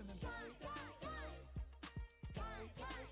gonna die, die, die, die, die. die.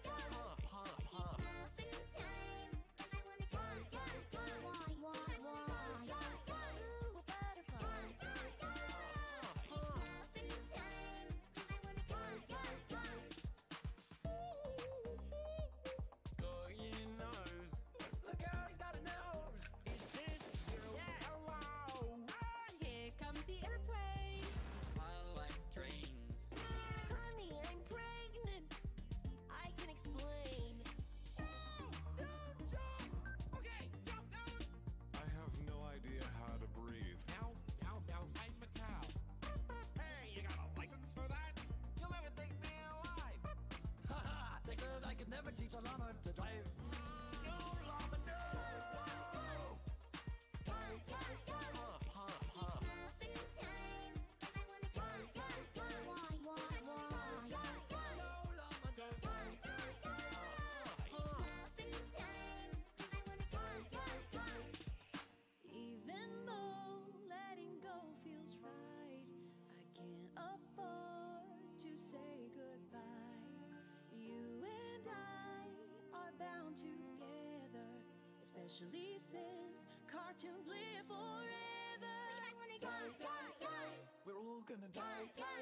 Especially since cartoons live forever. I wanna die, die, die. We're all gonna die. Die, die,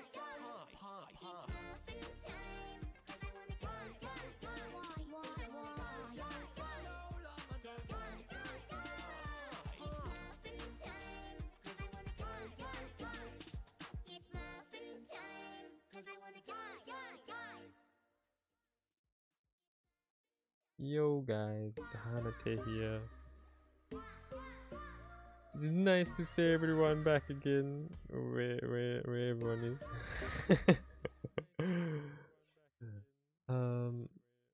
Yo guys, it's Hanate here. It's nice to see everyone back again. Where where where everyone is. um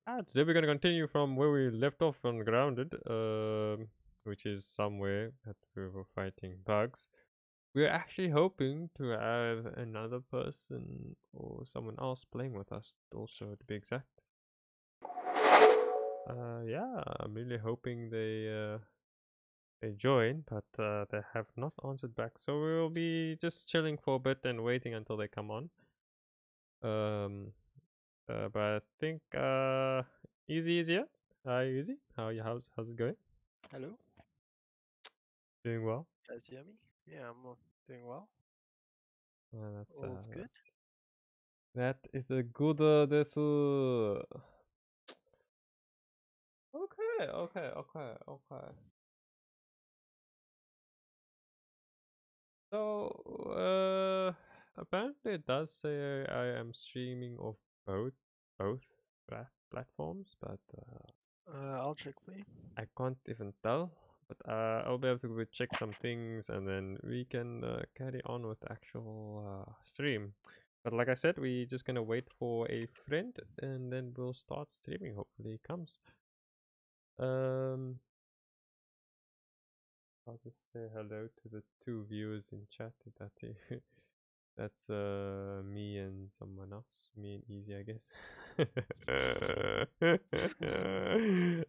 ah, today we're gonna continue from where we left off on grounded, um which is somewhere that we were fighting bugs. We're actually hoping to have another person or someone else playing with us also to be exact. Uh, yeah, I'm really hoping they uh, they join, but uh, they have not answered back. So we'll be just chilling for a bit and waiting until they come on. Um, uh, but I think uh, Easy is here. Hi, Easy. How you? How's how's it going? Hello, Doing well. you guys hear me? Yeah, I'm uh, doing well. Uh, that's All's uh, good. That is a good uh, desu. Okay, okay, okay, okay. So, uh, apparently it does say I am streaming of both both platforms, but uh, Uh, I'll check for you. I can't even tell. But uh, I'll be able to check some things, and then we can uh, carry on with the actual uh, stream. But like I said, we're just gonna wait for a friend, and then we'll start streaming. Hopefully, he comes. Um, I'll just say hello to the two viewers in chat. That's it. That's uh me and someone else. Me and Easy, I guess.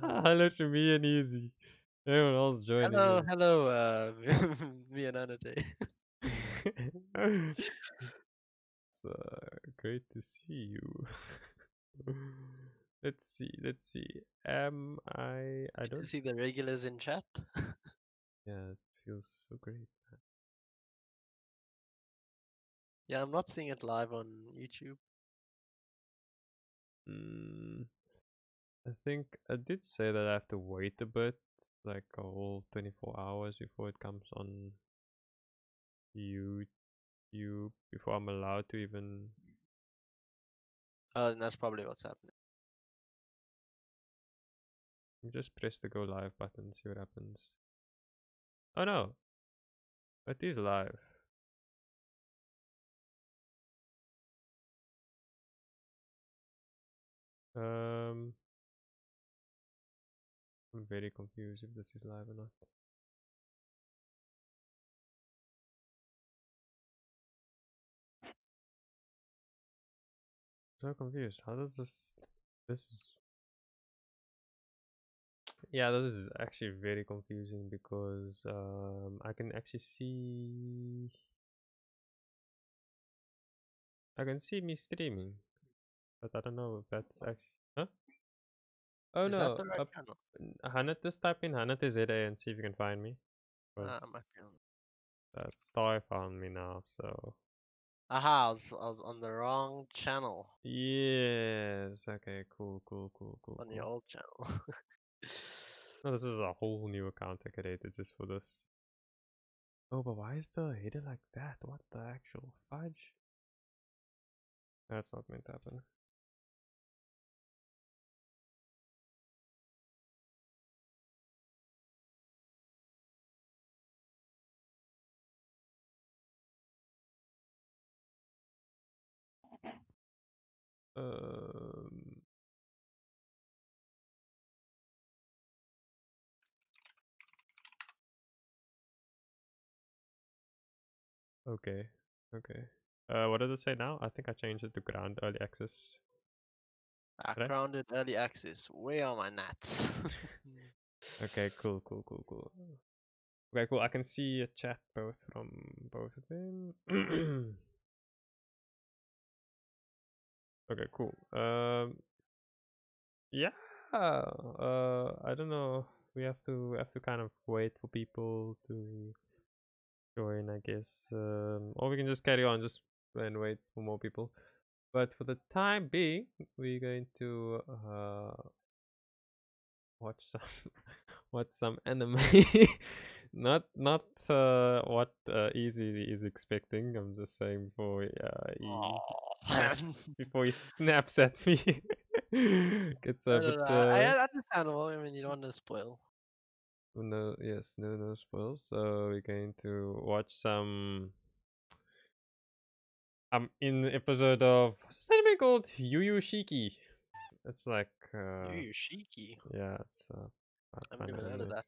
hello to me and Easy. Everyone else joining. Hello, in. hello, uh, me and Anate. it's uh, great to see you. Let's see, let's see. Am I? I don't. see the regulars in chat. Yeah, it feels so great. yeah, I'm not seeing it live on YouTube. Mm, I think I did say that I have to wait a bit, like a whole 24 hours before it comes on YouTube, before I'm allowed to even. Oh, and that's probably what's happening. Just press the go live button, see what happens. Oh no! It is live. Um, I'm very confused if this is live or not. So confused. How does this? This is. Yeah, this is actually very confusing because um, I can actually see. I can see me streaming, but I don't know if that's actually. Huh? Oh Is no! that right? Hanat, just type in Hanat ZA and see if you can find me. Ah, 'cause might be on. That's Star found me now, so. Aha, I was, I was on the wrong channel. Yes. Okay. Cool. Cool. Cool. Cool. On cool. your old channel. No, this is a whole new account I created just for this. Oh, but why is the header like that? What the actual fudge? That's not meant to happen. Um, okay, okay. Uh, what does it say now? I think I changed it to ground early access. Ah, Right. grounded early access. Where are my gnats? Okay, cool, cool, cool, cool. Okay, cool. I can see a chat both from both of them. okay, cool. Um, yeah. Uh, I don't know. we have to have to kind of wait for people to join, I guess, um, or we can just carry on just and wait for more people. But for the time being, we're going to uh, watch some watch some anime. not not uh, what uh, Easy is expecting. I'm just saying before uh, he snaps, before he snaps at me. Gets I a bit. Uh, I- understandable. I mean, you don't want to spoil. No, yes, no, no spoils. So we're going to watch some. I'm in the episode of what's anime called Yuyushiki. It's like uh, Yu Shiki. yeah, it's uh, I've never heard of that.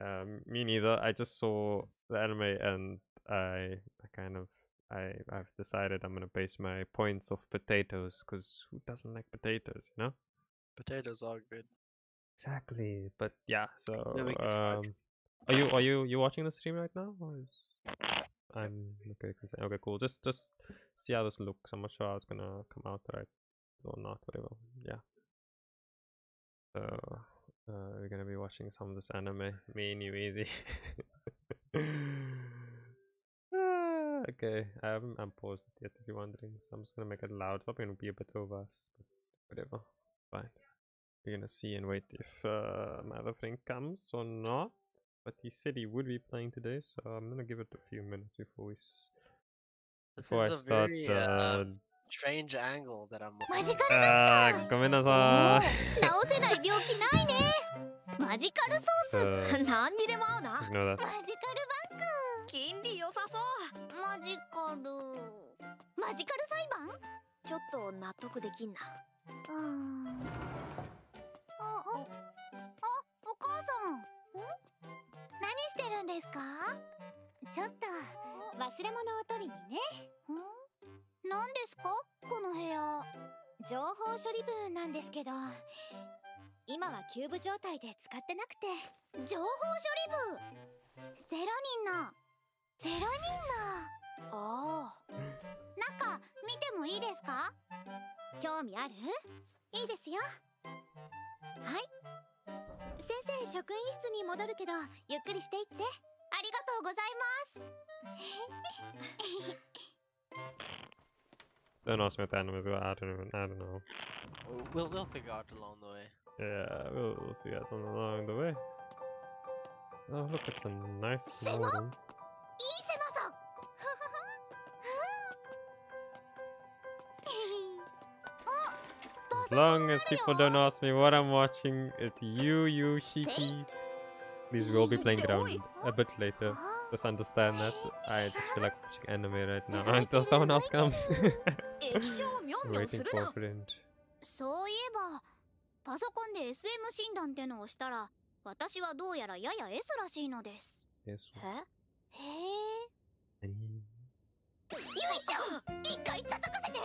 Um, me neither. I just saw the anime and I, I kind of, I, I've decided I'm gonna base my points off potatoes because who doesn't like potatoes, you know? Potatoes are good. Exactly. But yeah, so Then we can try um, are you are you you watching the stream right now? Or is... I'm okay. Okay, cool. Just just see how this looks. I'm not sure how it's gonna come out right or not. Whatever. Yeah. So uh, we're gonna be watching some of this anime. Me and you, easy. Ah, okay, I haven't unpaused it yet. If you're wondering, so I'm just gonna make it loud. It's probably gonna be a bit over us, but whatever. Fine. We're gonna see and wait if uh, my other friend comes or not. But he said he would be playing today, so I'm gonna give it a few minutes before we s- This before I is a start. very uh, uh, strange angle that I'm. マジカルだ Ah, ごめんなさい。治せない病気ないねマジカルソー Uh, 何にでも合うな ignore that. スマジカルバッグ金利良さそうマジカルマジカル裁判ちょっと納得できんなうーん あああお母さん。何してるんですか？ちょっと忘れ物を取りにね。ん？何ですか？この部屋。情報処理部なんですけど今はキューブ状態で使ってなくて。情報処理部？ゼロ人の。ゼロ人の。あ中見てもいいですか？興味ある？いいですよはい先生職員室に戻るけどゆっくりしていってありがとうございます Don't ask me what the animals are. I don't even. I don't know. We'll we'll figure out along the way. Yeah, we'll, we'll figure out on along the way. Oh, look, it's a nice small long as people don't ask me what I'm watching, it's you, you, Shiki. Please, we'll be playing it around a bit later. Just understand that. I just feel like watching anime right now until someone else comes. Waiting for a な friend. そういえばパソコンで SM 診断ってのをしたら私はどうやらやや S らしいのです Yes. えへえゆいちゃん一回叩かせて。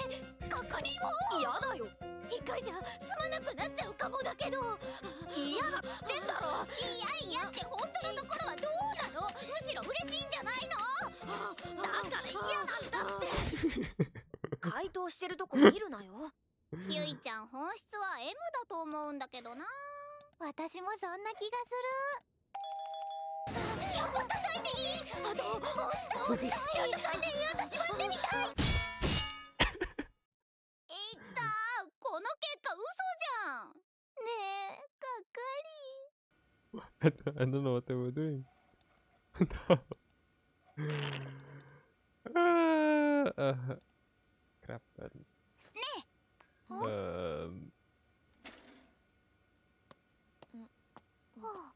確認を嫌だよ。一回じゃ済まなくなっちゃうかもだけど。嫌だっつってんだろいやいやって本当のところはどうなの？むしろ嬉しいんじゃないの？だから嫌なんだって。回答してるとこ見るなよ。ゆいちゃん本質は M だと思うんだけどな。私もそんな気がするちょっと書いていい私割ってみたいいったこの結果嘘じゃんねえがっか I don't- I don't know what they were doing. Ah, uh, crap. button. Um, りはあ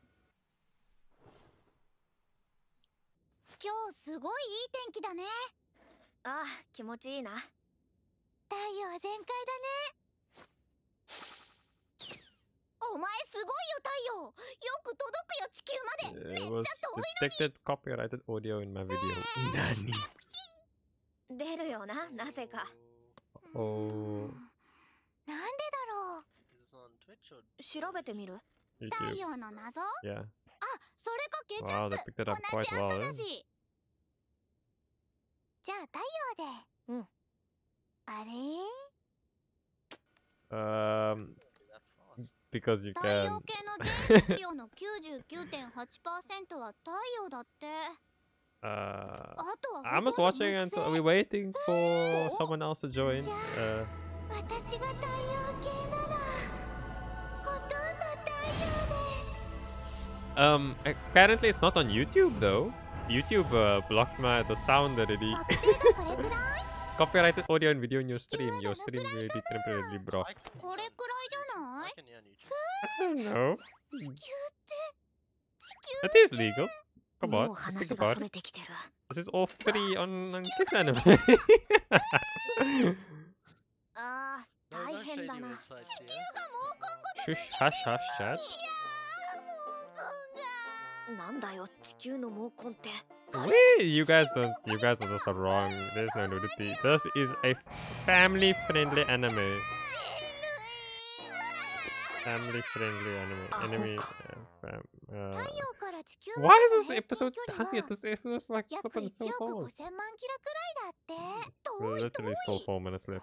今日すごいいい天気だね。ああ気持ちいいな。太陽全開だね。お前すごいよ太陽。よく届くよ地球まで。めっちゃ遠いのに。出るよななぜか。なんでだろう。調べてみる？太陽の謎、あ、それかケチャッ、同じ赤し、いじゃあ太陽でうんあれ Um, that fast? because you 太 can. 陽系の全質量の99.8%は太陽だって。 Uh, あとは I'm ほ just とんど watching 木 and 星 are we waiting for someone else to join? Uh, 私が太陽系ならほとんど太陽で um, apparently it's not on YouTube though. YouTube uh, blocked my the sound already. Copyrighted audio and video in your stream. Your stream will be temporarily blocked. I don't know. That is legal. Come on, let's think about it. This is all free on, on Kiss Anime. Shush, hush, hush, chat. Wait, you guys don't. You guys are just wrong. There's no nudity. This is a family-friendly anime. Family-friendly anime. Oh, Anime. God. Uh, fam, 太 uh, 陽から地球 why まで is の this 平均 episode 距離 tiny? は This episode's like 約 flipping 1 so 億 long. 5000万キロくらいだって We're 遠い遠 literally い still four minutes left.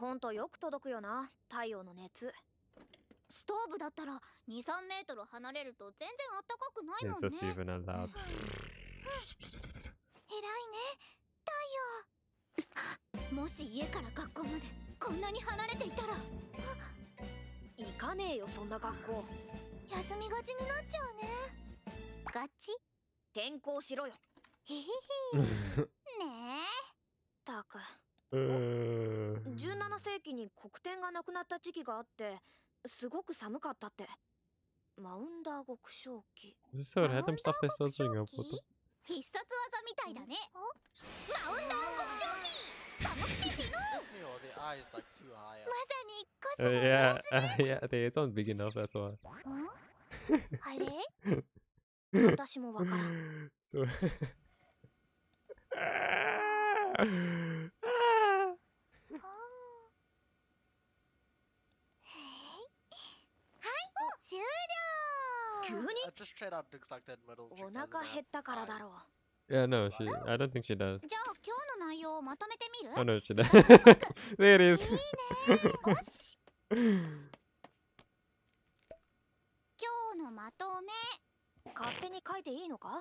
ストーブだったら23メートル離れると全然あったかくない Is もんね this even allowed? 偉いね。太陽。もし家から学校までこんなに離れていたら。行かねえよそんな学校。休みがちになっちゃうね。ガチ？転校しろよ。へへへ。ねたく。uh, 17世紀に黒点がなくなった時期があってすごく寒かったってマウンダー極小期 this is so え random stuff they're マウンダー searching 極 up. 小 What 期 the- 必殺技みたいだねマウンダー極小期寒くて死ぬ Just me or the eye is like too high ま up. さにコス Uh, モ yeah, の uh, yeah, they, it's not big enough, that's why. んあれ私もわからん so. 終了。急に？お腹減ったからだろう。じゃあ今日の内容をまとめてみる？今日のまとめ。勝手に書いていいのか？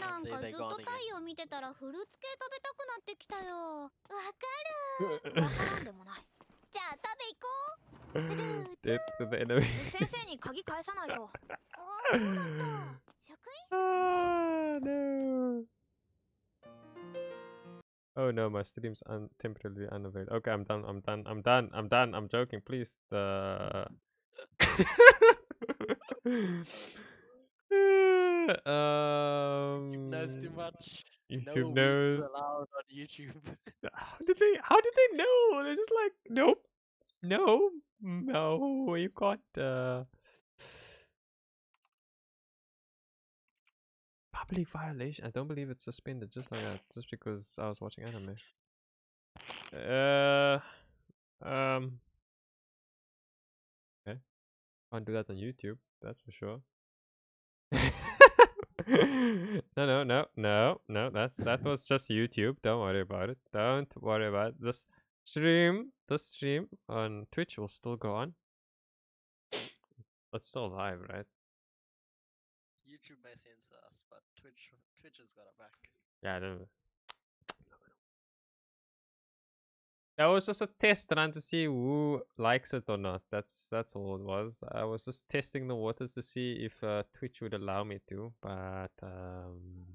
なんかずっと太陽見てたらフルーツ系食べたくなってきたよ。わかる。じゃあ食べ行こうフルーツ Death to the enemy. 先生に鍵返さないとああそうだった職員 ah, no. Oh no, my stream's un- temporarily unavailable. Okay, I'm done. I'm done. I'm done. I'm done. I'm joking. Please. Uh... um, YouTube knows too much. YouTube no knows. allowed on YouTube. How did they? How did they know? They're just like, nope, no, no, you can't. Uh... Public violation. I don't believe it's suspended just like that, just because I was watching anime. Uh, um. Okay, can't do that on YouTube. That's for sure. no, no, no, no, no. That's that was just YouTube. Don't worry about it. Don't worry about it. This stream. The stream on Twitch will still go on. It's still live, right? YouTube may censor us, but Twitch Twitch has got it back. Yeah, I don't. That was just a test trying to see who likes it or not. That's that's all it was. I was just testing the waters to see if uh, Twitch would allow me to, but um,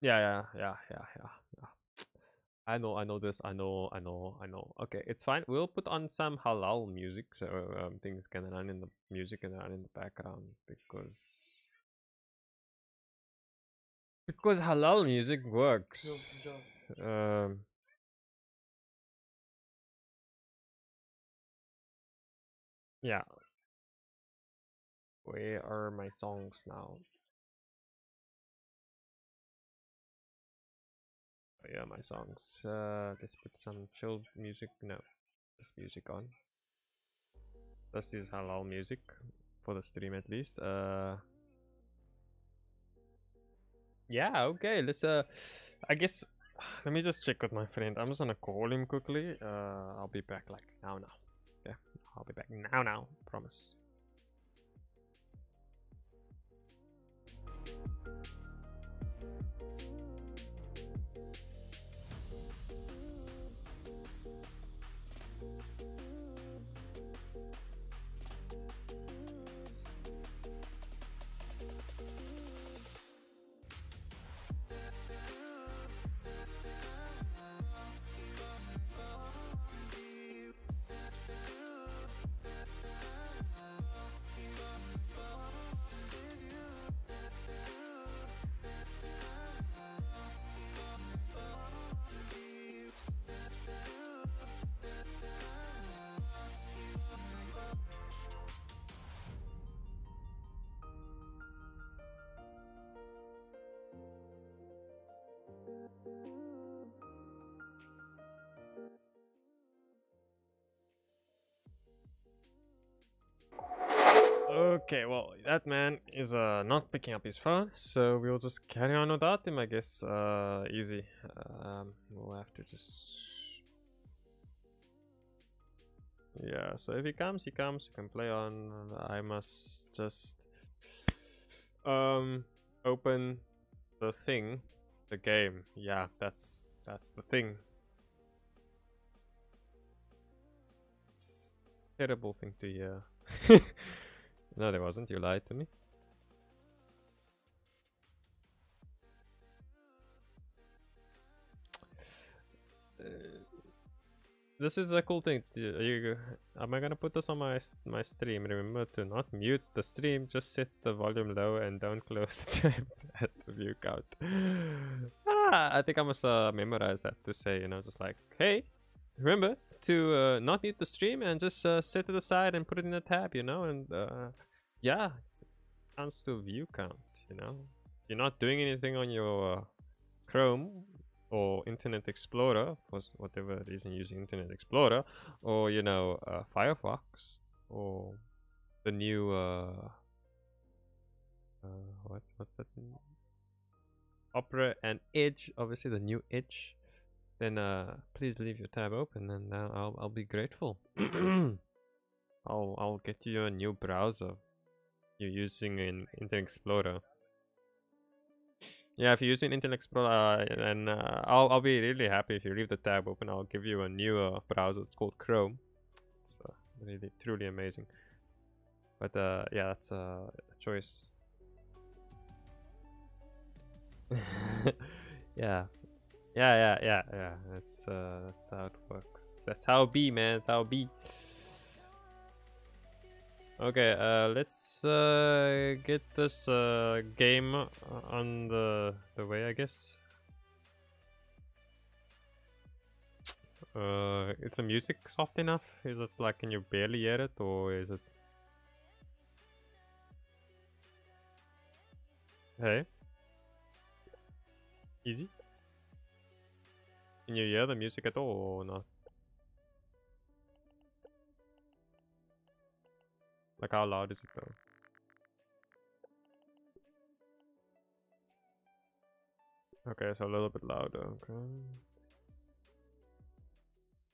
yeah, yeah, yeah, yeah, yeah, yeah. I know, I know this. I know, I know, I know. Okay, it's fine. We'll put on some halal music so um, things can run in the music and run in the background because because halal music works. Um, yeah. Where are my songs now? Yeah, my songs. Uh, let's put some chill music. No, this music on. This is halal music. for the stream at least. Uh, yeah, okay. Let's. Uh, I guess. Let me just check with my friend. I'm just gonna call him quickly. Uh, I'll be back like now, now. Yeah, I'll be back now, now. Promise. Okay, well, that man is uh, not picking up his phone, so we'll just carry on without him, I guess. Uh, easy. Um, we'll have to just. Yeah, so if he comes, he comes. You can play on. I must just um open the thing, the game. Yeah, that's that's the thing. It's terrible thing to hear. No, there wasn't. You lied to me. Uh, this is a cool thing. You, am I gonna put this on my my stream? Remember to not mute the stream. Just set the volume low and don't close the tab at the view count. ah, I think I must uh, memorize that to say, you know, just like, hey, remember to uh, not need the stream and just uh, set it aside and put it in a tab, you know, and uh, yeah, counts to view count, you know. You're not doing anything on your uh, Chrome or Internet Explorer for whatever reason using Internet Explorer or you know uh, Firefox or the new uh what what's that Opera and Edge obviously the new Edge then uh please leave your tab open and uh, I'll I'll be grateful I'll I'll get you a new browser you're using in Internet Explorer yeah, if you're using Internet Explorer, uh, and uh, I'll I'll be really happy if you leave the tab open. I'll give you a new uh, browser. It's called Chrome. It's uh, really truly amazing. But uh, yeah, that's uh, a choice. yeah, yeah, yeah, yeah, yeah. That's uh, that's how it works. That's how it be, man. That's how it be. Okay, uh, let's uh, get this uh, game on the the way, I guess. Uh, is the music soft enough? Is it like can you barely hear it, or is it? Hey, easy. Can you hear the music at all, or not? Like how loud is it though? Okay, so a little bit louder. Okay.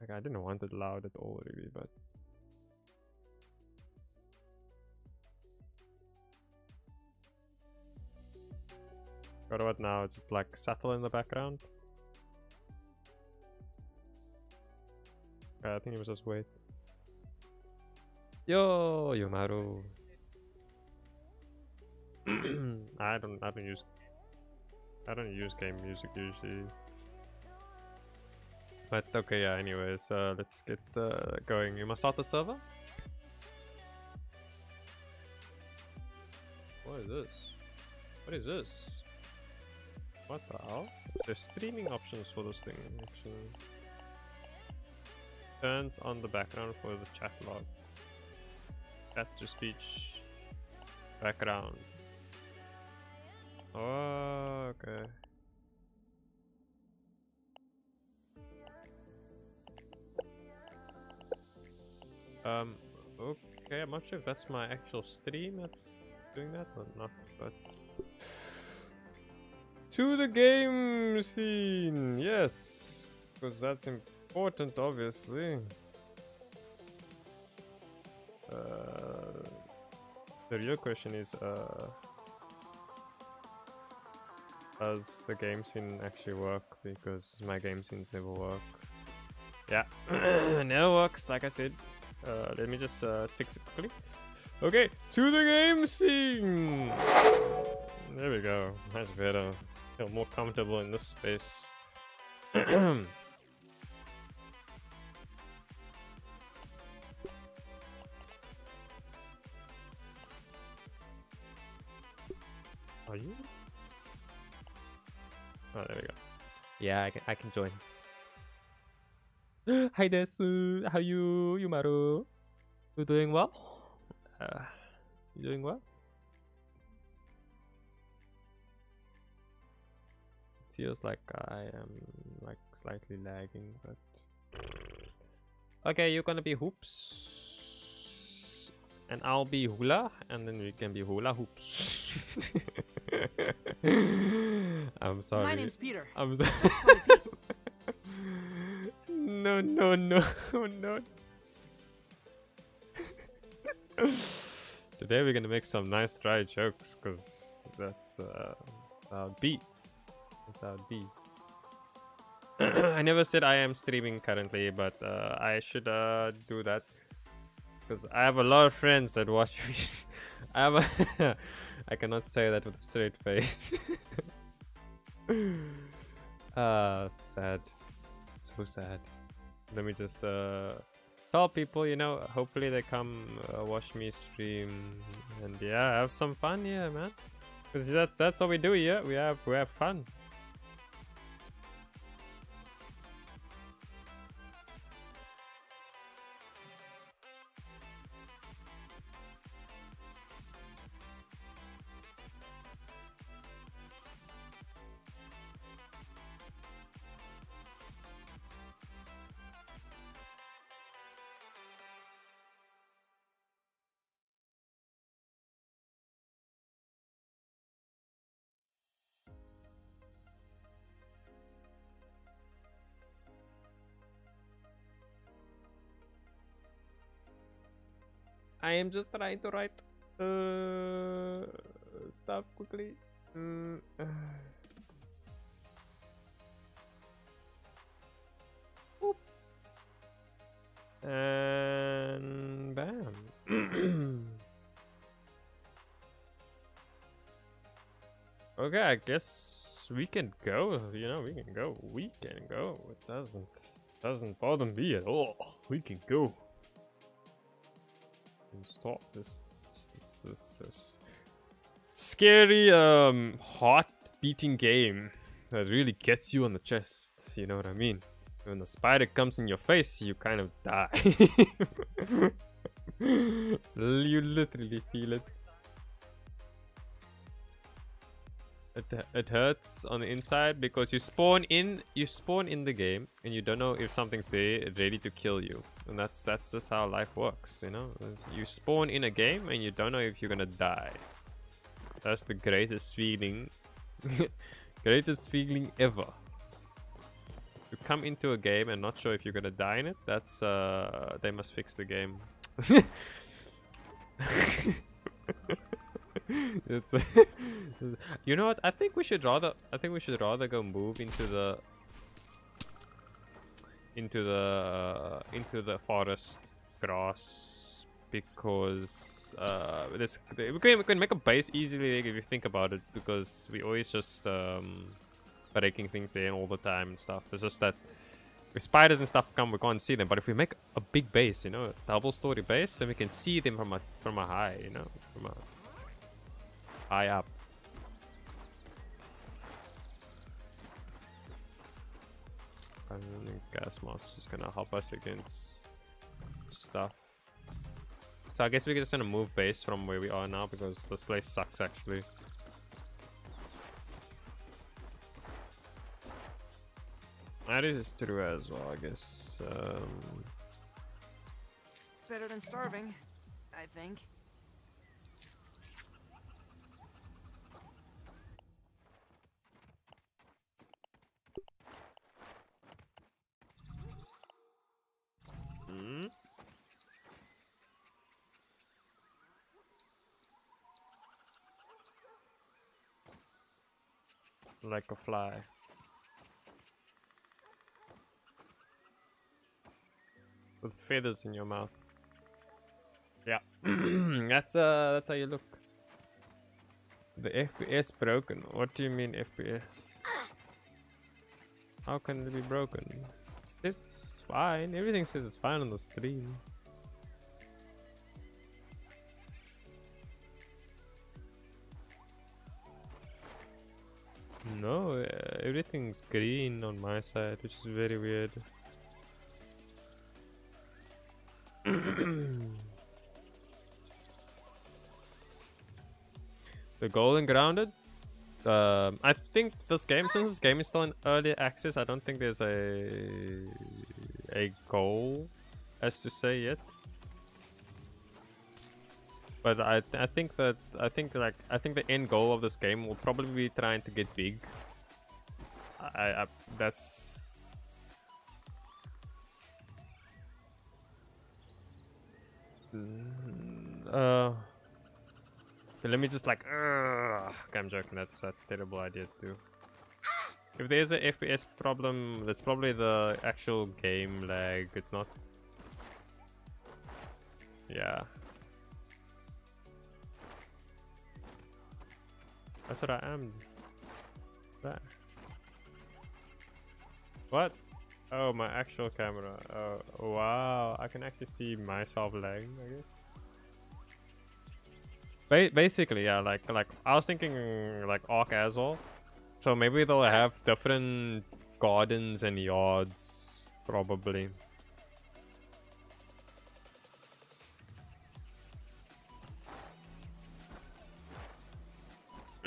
Like I didn't want it loud at all, really, but what about now? It's like subtle in the background? Okay, I think it was just wait. Yo, Yomaru. I don't. I don't use. I don't use game music usually. But okay, yeah. Anyways, uh, let's get uh, going. You must start the server. What is this? What is this? What the hell? There's streaming options for this thing. Actually, turns on the background for the chat log. Chat to speech. Background. Oh, okay. Um, Okay, I'm not sure if that's my actual stream that's doing that or not, but to the game scene, yes, because that's important, obviously. Uh, the real question is, uh, does the game scene actually work? Because my game scenes never work. Yeah, never works, like I said. Uh, let me just uh, fix it quickly. Okay, to the game scene! There we go, much better. Feel more comfortable in this space. Are you? Oh, there we go. Yeah, I can, I can join. Hi desu. How you, Yumaru? You doing well? Uh, you doing well? It Feels like I am like slightly lagging, but okay. You're gonna be hoops, and I'll be hula, and then we can be hula hoops. I'm sorry. My name's Peter. I'm sorry. No, no, no, no. Today we're gonna make some nice dry jokes, cause that's uh, our beat. That's our beat. I never said I am streaming currently, but uh, I should uh, do that because I have a lot of friends that watch me. I have a I cannot say that with a straight face. Ah, sad. So sad. Let me just uh, tell people, you know, hopefully they come uh, watch me stream and yeah, have some fun, yeah, man. Cause that's that's what we do here. We have we have fun. I am just trying to write uh, stuff quickly. Mm, uh. And bam. okay, I guess we can go. You know, we can go. We can go. It doesn't doesn't bother me at all. We can go stop this. This, this, this, this scary um heart beating game that really gets you on the chest you know what i mean? When the spider comes in your face you kind of die. You literally feel it. It, it hurts on the inside because you spawn in you spawn in the game and you don't know if something's there ready to kill you and that's that's just how life works you know? You spawn in a game and you don't know if you're gonna die. That's the greatest feeling greatest feeling ever. To come into a game and not sure if you're gonna die in it that's uh they must fix the game. You know what? I think we should rather i think we should rather go move into the into the uh, into the forest grass because uh this we can, we can make a base easily if you think about it because we always just um breaking things there all the time and stuff. It's just that if spiders and stuff come we can't see them. But if we make a big base you know double story base then we can see them from a from a high you know from a high up and think gas mask is gonna help us against stuff so I guess we're just gonna move base from where we are now because this place sucks actually that is true as well I guess um, Better than starving. I think. Hmm? Like a fly. With feathers in your mouth. Yeah. that's uh that's how you look. The FPS broken. What do you mean FPS? How can it be broken? It's fine. Everything says it's fine on the stream. No, uh, everything's green on my side, which is very weird. the golden grounded. Um, I think this game, since this game is still in early access, I don't think there's a a goal, as to say yet. But I I think that I think like I think the end goal of this game will probably be trying to get big. I, I that's uh let me just like uh, I'm joking that's that's terrible idea too. If there's a FPS problem that's probably the actual game lag it's not. Yeah that's what I am that what Oh, my actual camera. Oh, wow. I can actually see myself lagging, I guess. Ba basically, yeah, like, like, I was thinking, like, Ark as well. So maybe they'll have different gardens and yards, probably.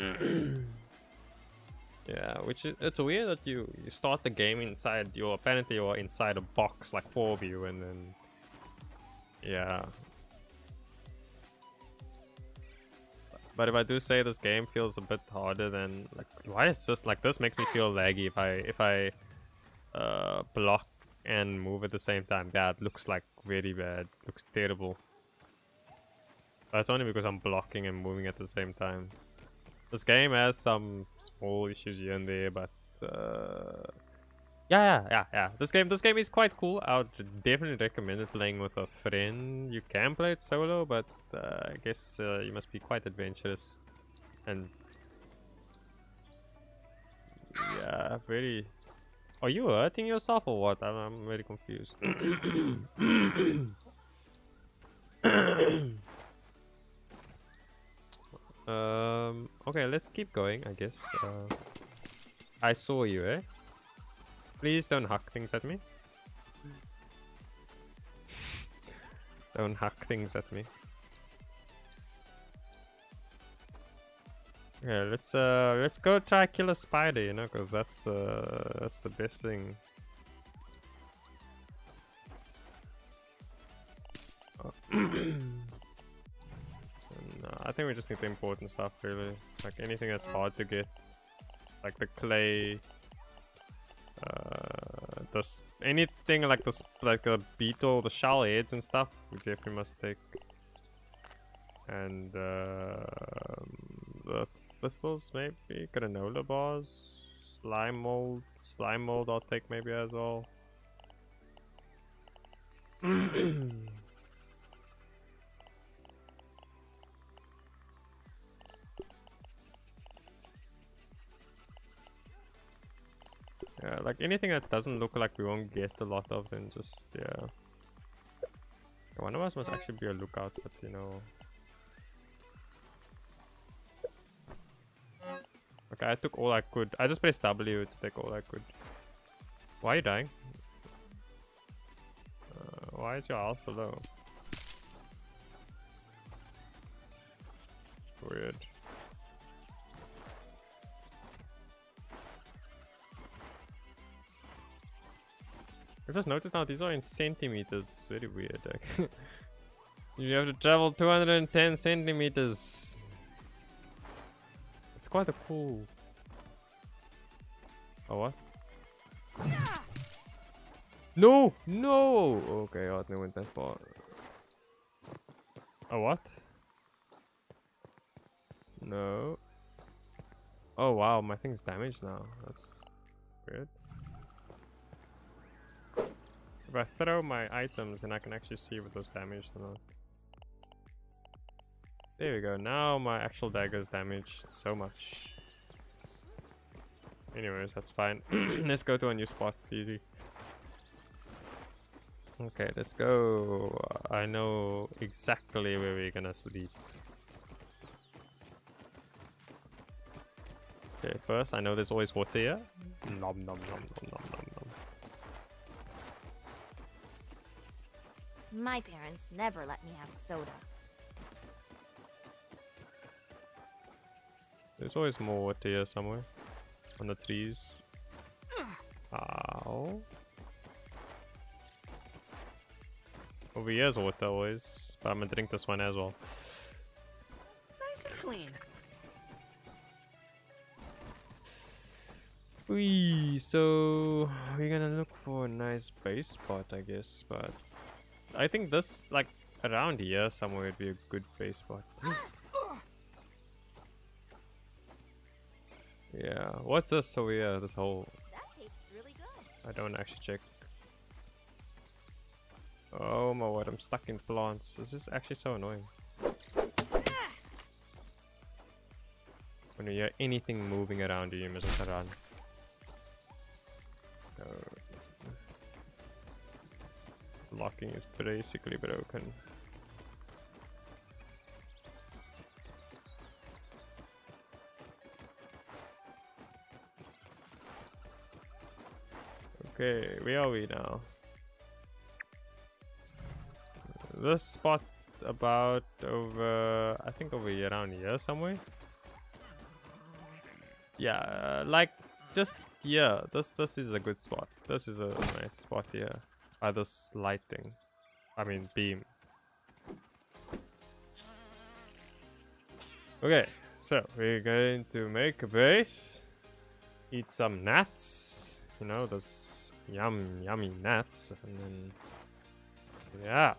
Yeah, which is it's weird that you you start the game inside your apparently you're inside a box like four of you and then yeah. But if I do say this game feels a bit harder than like why is this like this makes me feel laggy if I if I uh block and move at the same time. That looks like very bad. Looks terrible. That's only because I'm blocking and moving at the same time. This game has some small issues here and there, but uh, yeah, yeah, yeah, yeah. This game, this game is quite cool. I would definitely recommend it playing with a friend. You can play it solo, but uh, I guess uh, you must be quite adventurous and yeah, very. Are you hurting yourself or what? I'm, I'm very confused. Um. Okay, let's keep going. I guess. Uh, I saw you, eh? Please don't hack things at me. don't hack things at me. Okay, let's uh, let's go try kill a spider, you know, because that's uh, that's the best thing. Oh. I think we just need the important stuff really. Like anything that's hard to get. Like the clay. Uh, anything like this, like the beetle, the shell heads and stuff, we definitely must take. And uh, the thistles maybe, granola bars, slime mold, slime mold I'll take maybe as well. Yeah, like anything that doesn't look like we won't get a lot of, then just, yeah. One of us must actually be a lookout, but you know. Okay, I took all I could. I just pressed W to take all I could. Why are you dying? Uh, why is your health so low? Weird. I just noticed now these are in centimeters. Very weird. You have to travel 210 centimeters. It's quite a cool. Oh what? No! No! Okay, I didn't went that far. Oh what? No. Oh wow, my thing's damaged now. That's weird. If I throw my items, then I can actually see what those damaged or not. There we go. Now my actual dagger is damaged so much. Anyways, that's fine. let's go to a new spot. Easy. Okay, let's go. I know exactly where we're gonna sleep. Okay, first, I know there's always water here. Nom nom nom nom nom nom. My parents never let me have soda. There's always more water here somewhere. On the trees. Ow. Over here's water always. But I'm gonna drink this one as well. Nice and clean. Wee, so we're gonna look for a nice base spot, I guess, but I think this, like, around here somewhere would be a good base spot. yeah, what's this over here, this hole? Really good. I don't actually check. Oh my word, I'm stuck in plants. This is actually so annoying. When you hear anything moving around you, you must run. Uh, Locking is basically broken. Okay, where are we now? This spot about over, I think over here, around here somewhere. Yeah, uh, like just yeah. This this is a good spot. This is a nice spot here. By this lighting, I mean beam. Okay, so we're going to make a base. Eat some nuts. You know those yum yummy nuts, and then yeah.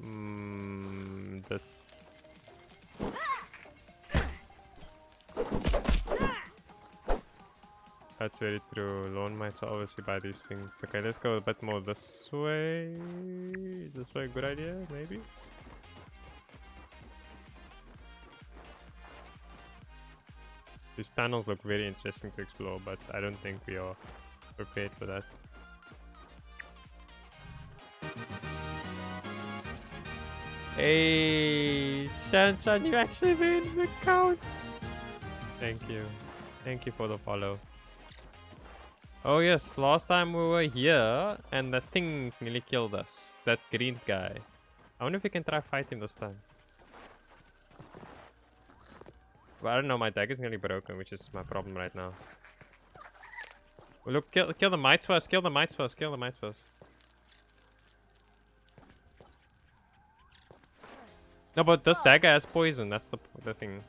Mm, this. That's very true. Lone will obviously buy these things. Okay, let's go a bit more this way. This way, good idea, maybe? These tunnels look very interesting to explore, but I don't think we are prepared for that. Hey, Shanshan, you actually made an account. Thank you. Thank you for the follow. Oh yes, last time we were here and that thing nearly killed us. That green guy. I wonder if we can try fighting this time. But I don't know, my is nearly broken, which is my problem right now. Look, kill, kill the mites first, kill the mites first, kill the mites first. No, but this dagger has poison, that's the, the thing.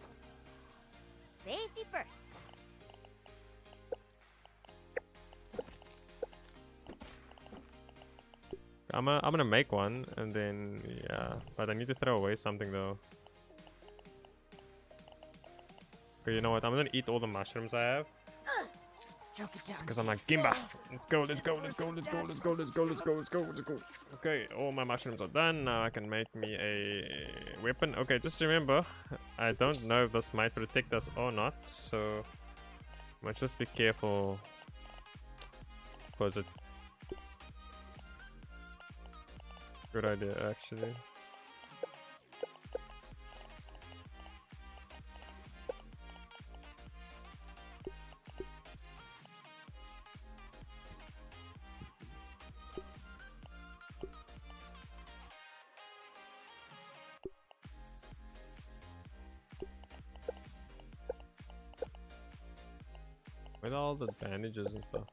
I'm gonna, I'm gonna make one and then yeah, but I need to throw away something though. Okay, you know what? I'm gonna eat all the mushrooms I have Choke it down. because I'm like Gimba. Let's go, let's go, let's go, let's go, let's go, let's go, let's go, let's go, let's go. Okay, all my mushrooms are done. Now I can make me a weapon. Okay, just remember, I don't know if this might protect us or not, so must just be careful. Because it? Good idea, actually. With all the bandages and stuff.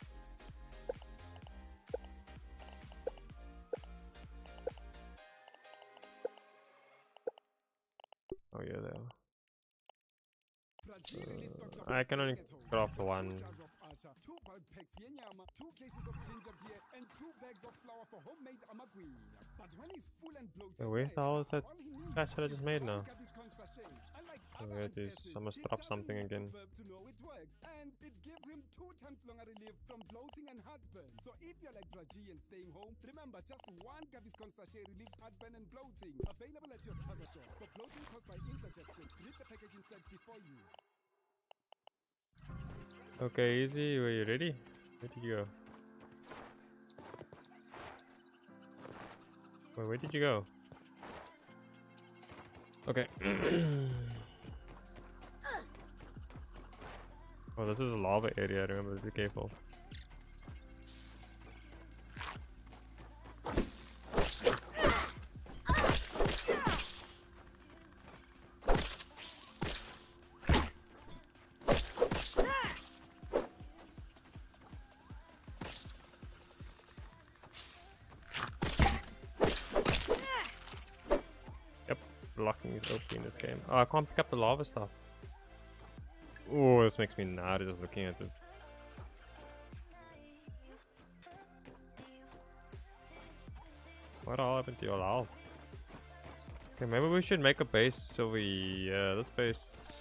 I can only craft one. Two packs yenyama, two cases of ginger beer, and two bags of flour for homemade amagwinya. But when he's full and bloated, wait, like, how is that he that I just made now? Gaviscon sachet. Unlike Oh, yeah, it is. I must drop something again. to know it works, and it gives him two times longer relief from bloating and heartburn. So if you're like Raji and staying home, remember just one Gaviscon sachet relieves heartburn and bloating. Available at your Spaza shop. For bloating caused by indigestion, read the packaging set before use. Okay, easy. Were you ready? Where did you go? Wait, where did you go? Okay. oh, this is a lava area. I remember, be careful. Can't pick up the lava stuff. Oh, this makes me mad just looking at it. What all happened to your health? Okay, maybe we should make a base so we, uh, this base.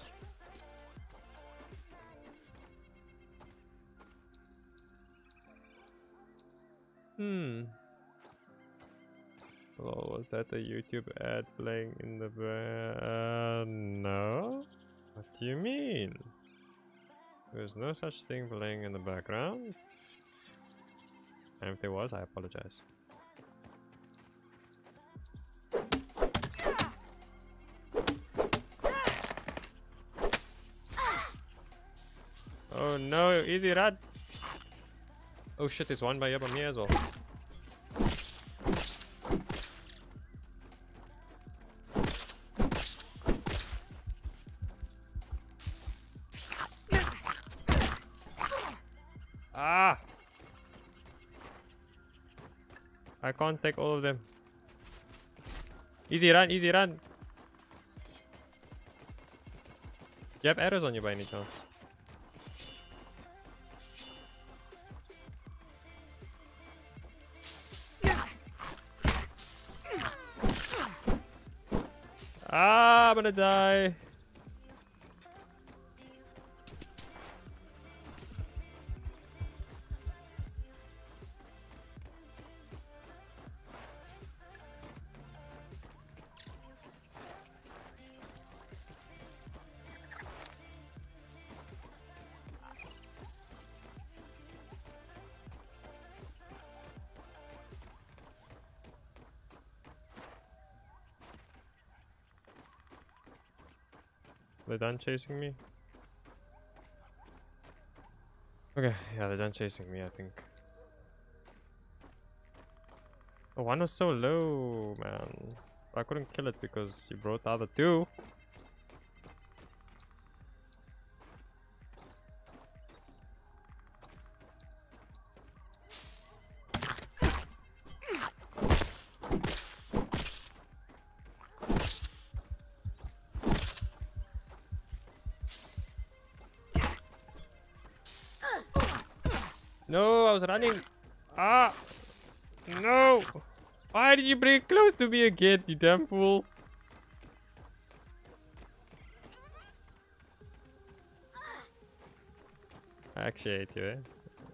Oh, was that a YouTube ad playing in the back? Uh, no. What do you mean? There's no such thing playing in the background. And if there was, I apologize. Oh no, easy rad. Oh shit, there's one by up on me as well. Can't take all of them. Easy run, easy run. You have arrows on you by any chance? Ah, I'm gonna die. They're done chasing me? Okay, yeah, they're done chasing me, I think. Oh, one was so low, man. I couldn't kill it because you brought the other two. Me you damn fool? I actually hate you, eh?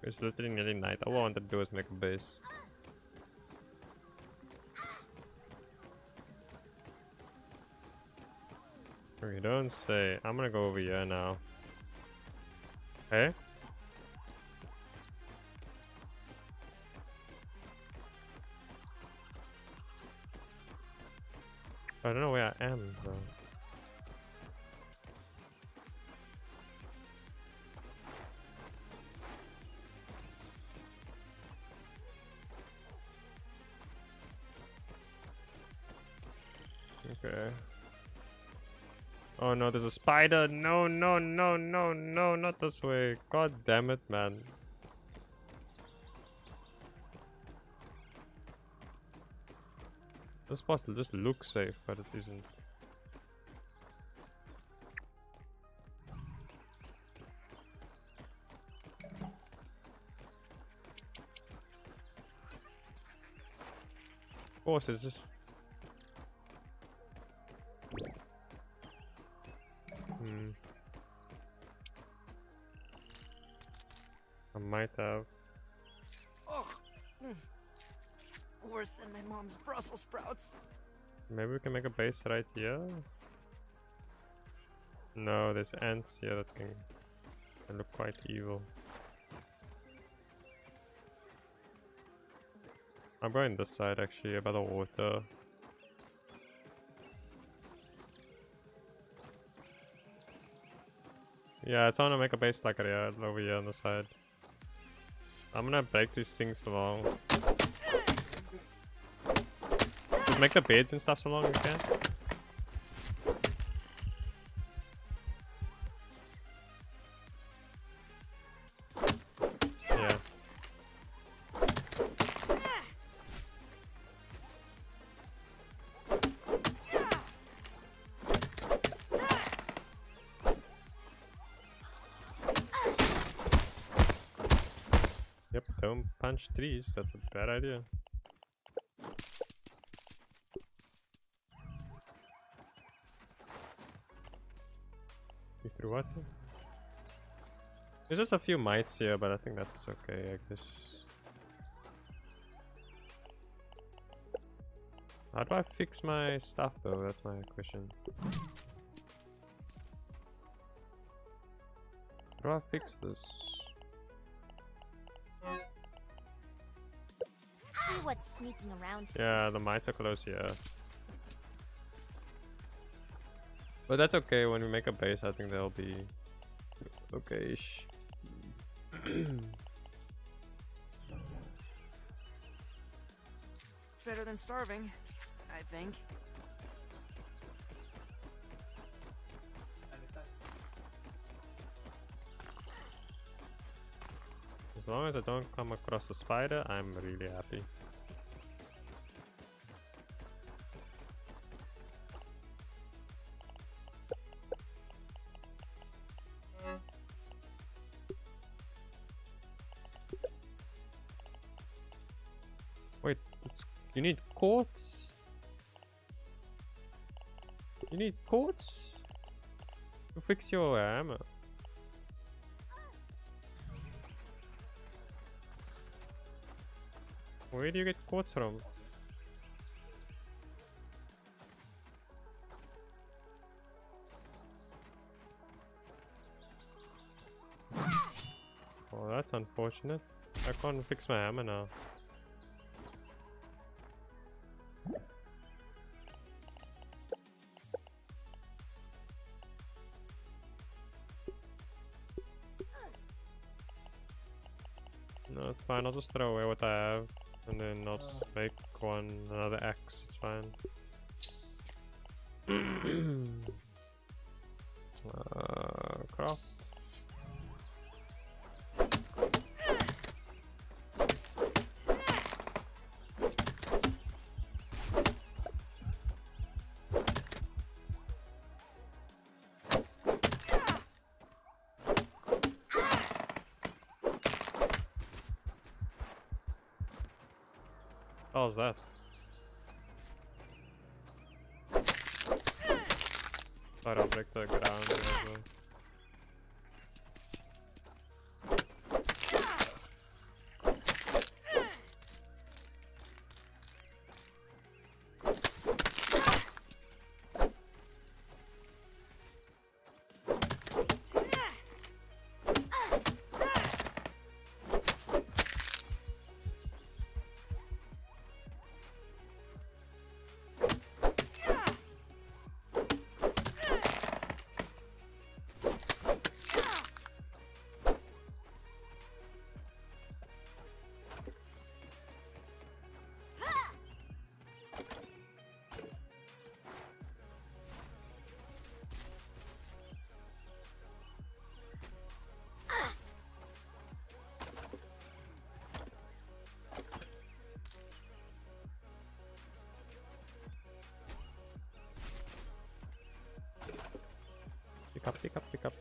It's literally nearly night. All I wanted to do was make a base. You don't say. I'm gonna go over here now. Hey? I don't know where I am though. Okay. Oh no, there's a spider! No, no, no, no, no, not this way. God damn it, man. This boss just looks safe, but it isn't. Of course, it's just... Hmm. I might have... Worse than my mom's Brussels sprouts. Maybe we can make a base right here. No, there's ants here that can, can look quite evil. I'm going this side actually, by the water. Yeah, I want to make a base like yeah, over here on the side. I'm gonna break these things along. Make the beds and stuff so long as you can. You threw what? There's just a few mites here, but I think that's okay, I guess. How do I fix my stuff though? That's my question. How do I fix this? See what's sneaking around. Yeah, the mites are close here. But that's okay, when we make a base I think they'll be okay-ish. Better than starving, I think. As long as I don't come across a spider, I'm really happy. You need quartz? You need quartz? To fix your hammer. Where do you get quartz from? Oh, that's unfortunate. I can't fix my hammer now. I'll just throw away what I have, and then I'll just uh. make one another axe. It's fine. How's that? Up, pick up, pick up.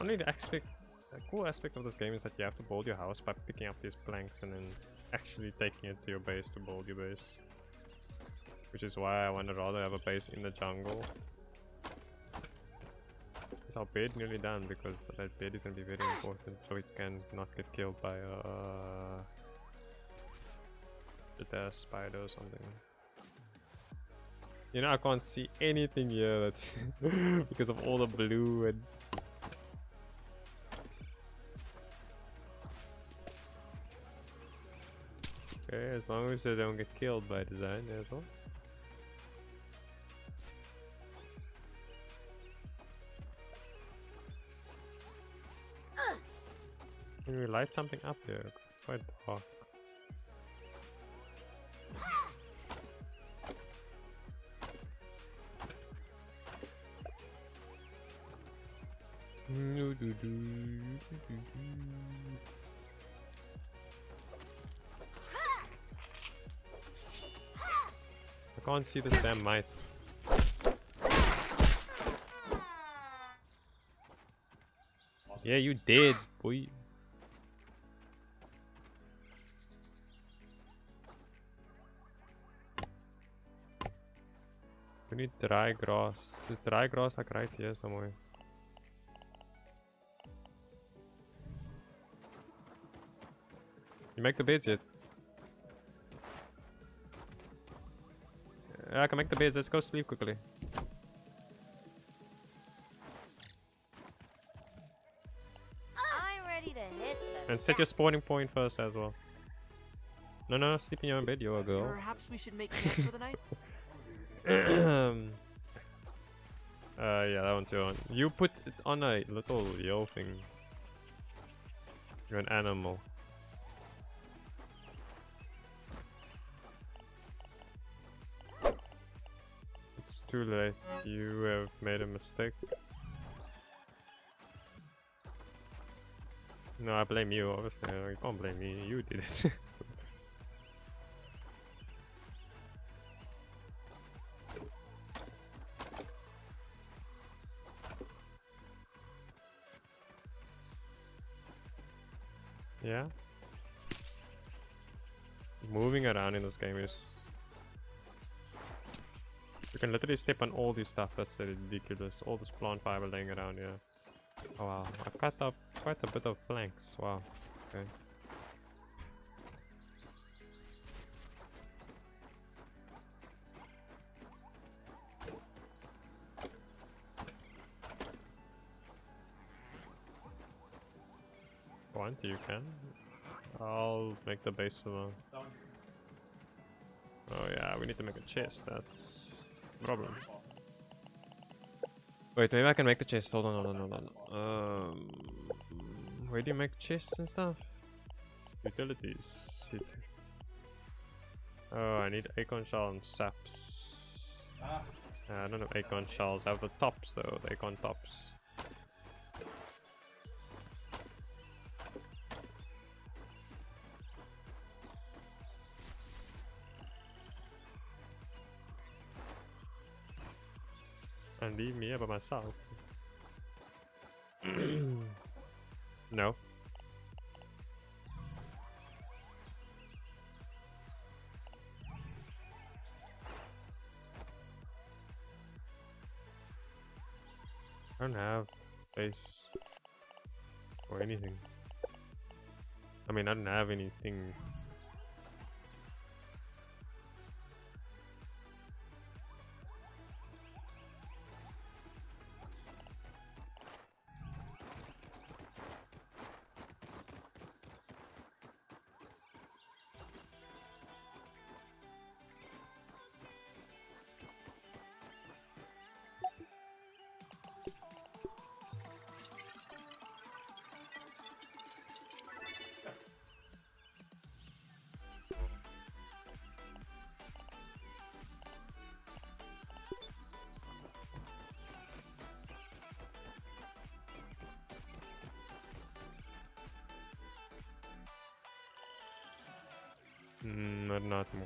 Only the aspect, the cool aspect of this game is that you have to build your house by picking up these planks and then actually taking it to your base to build your base. Which is why I want to rather have a base in the jungle. Is our bed nearly done? Because that bed is gonna be very important so it can not get killed by uh the spider or something. You know I can't see anything here that's because of all the blue and Okay, as long as they don't get killed by design as well. Can we light something up here? 'Cause It's quite dark. I can't see this damn mite. Yeah, you did, boy. We need dry grass. Is dry grass like right here somewhere? Make the beds yet? Yeah, I can make the beds. Let's go sleep quickly. I'm ready to hit And set your spawning point first as well. No, no, no, sleep in your own bed, you're a girl. Perhaps we should make camp for the night? uh, yeah, that one too. one. You put it on a little yellow thing. You're an animal. Too late. You have made a mistake. No, I blame you, obviously. You can't blame me. You did it. Yeah. Moving around in this game is. You can literally step on all this stuff. That's ridiculous. All this plant fiber laying around here. Oh wow, I cut up quite a bit of planks. Wow. Okay. Want you can. I'll make the base of the. Oh yeah, we need to make a chest. That's a problem. Wait, maybe I can make the chest. Hold on, hold on, hold on. Um, where do you make chests and stuff? Utilities. Ut- Oh, I need acorn shell and saps. Uh, I don't have acorn shells. I have the tops though, the acorn tops. And leave me here by myself. no. I don't have space or anything. I mean, I don't have anything.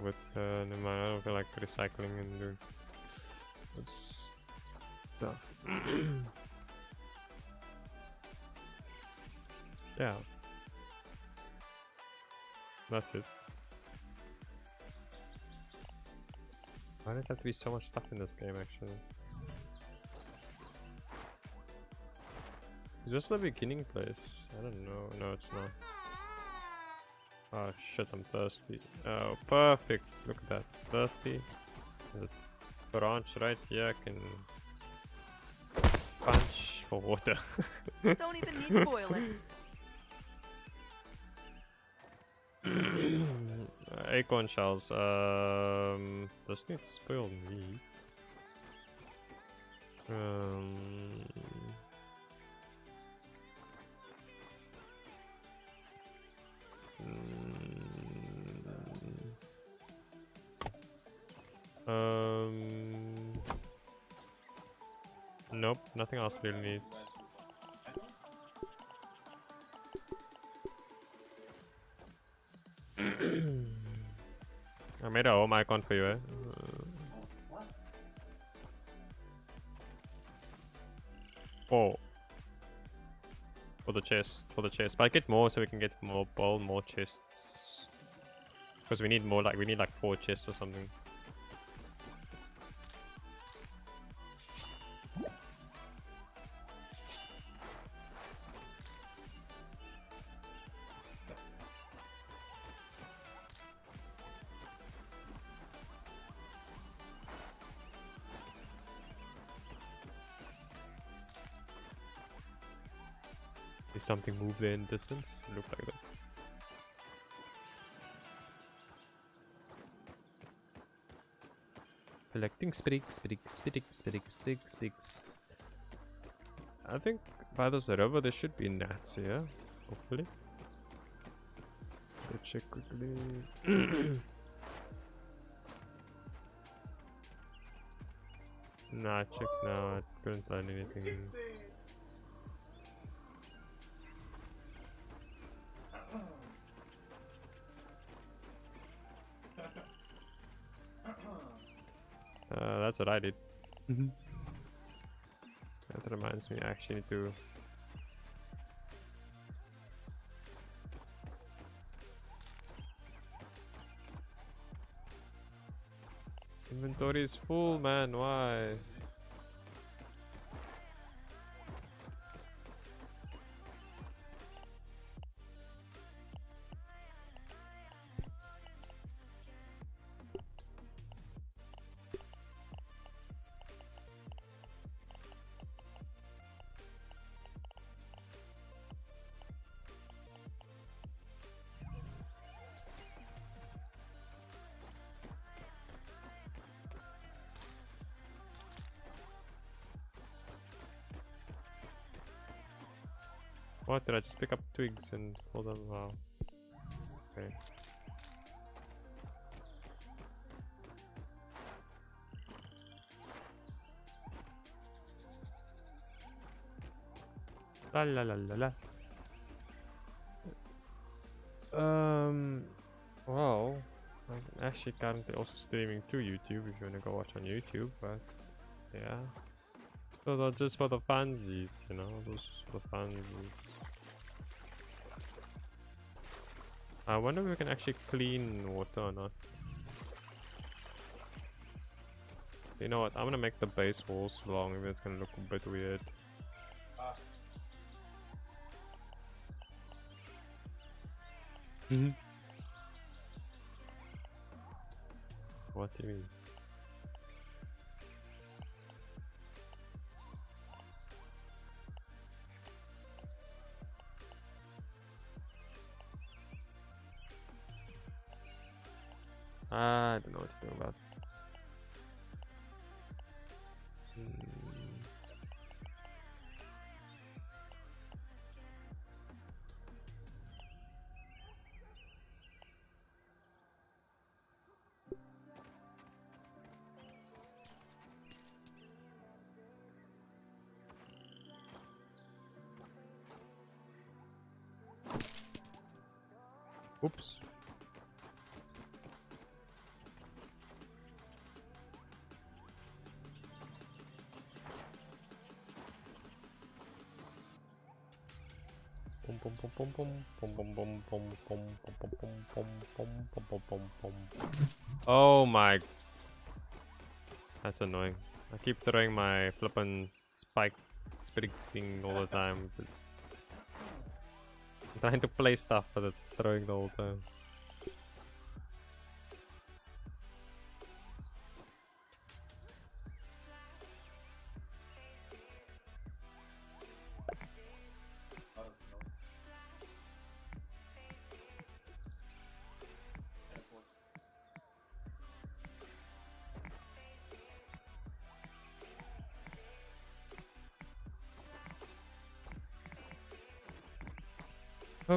With uh, never mind, I don't feel like recycling and doing stuff. yeah. That's it. Why does there have to be so much stuff in this game actually? Is this the beginning place? I don't know. No, it's not. Oh shit, I'm thirsty. Oh, perfect. Look at that. Thirsty. A branch right here. I can punch for water. Don't even need to boil it. Acorn shells. Um, this needs spoiled meat. Um, um, nope, nothing else really needs. I made a home icon for you, eh? Uh, Oh. For the chest, for the chest. But I get more so we can get more bowl, more chests. Because we need more, like, we need like four chests or something. Something move in distance? It looked like that. Collecting spigs, spigs, spigs, spigs, spigs, spigs. I think by this river there should be gnats here, hopefully. Let's check quickly. nah, check now. I couldn't find anything. What I did. Mm-hmm. that reminds me, I actually need to. Inventory is full, man. Why? What did I just pick up twigs and pull them? Wow. Okay. La la la la la. Um. Well, I'm actually currently also streaming to YouTube if you wanna go watch on YouTube, but yeah. So just for the fansies, you know, those for the fansies. I wonder if we can actually clean water or not. You know what? I'm gonna make the base walls long, even it's gonna look a bit weird. Mhm. What Oops. Oh my That's annoying. I keep throwing my flippin' spike spitting thing all the time. it's- trying to play stuff, but it's throwing the whole time.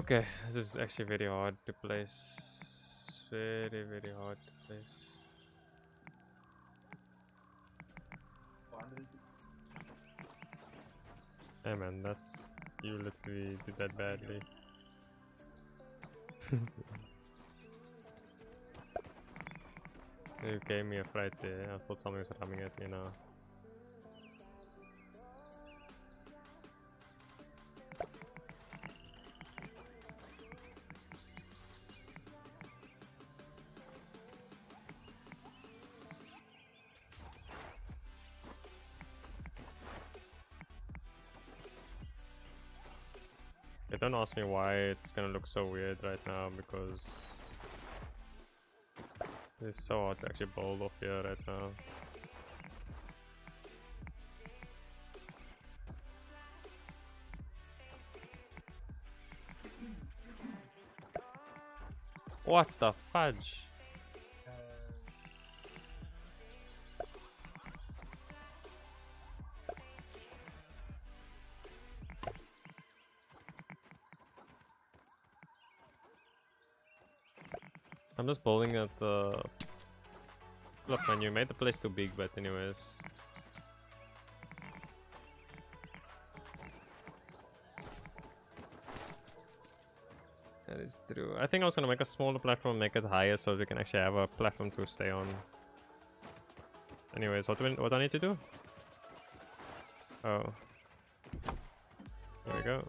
Okay, this is actually very hard to place. Very, very hard to place. Hey man, that's you literally did that badly. you gave me a fright there. I thought something was coming at me now. Ask me why it's gonna look so weird right now because it's so hard to actually bowl off here right now. What the fudge? Just bowling at the Look man, you made the place too big, but anyways. That is true. I think I was gonna make a smaller platform, make it higher, so we can actually have a platform to stay on. Anyways, what do we, what do I need to do? Oh, there we go.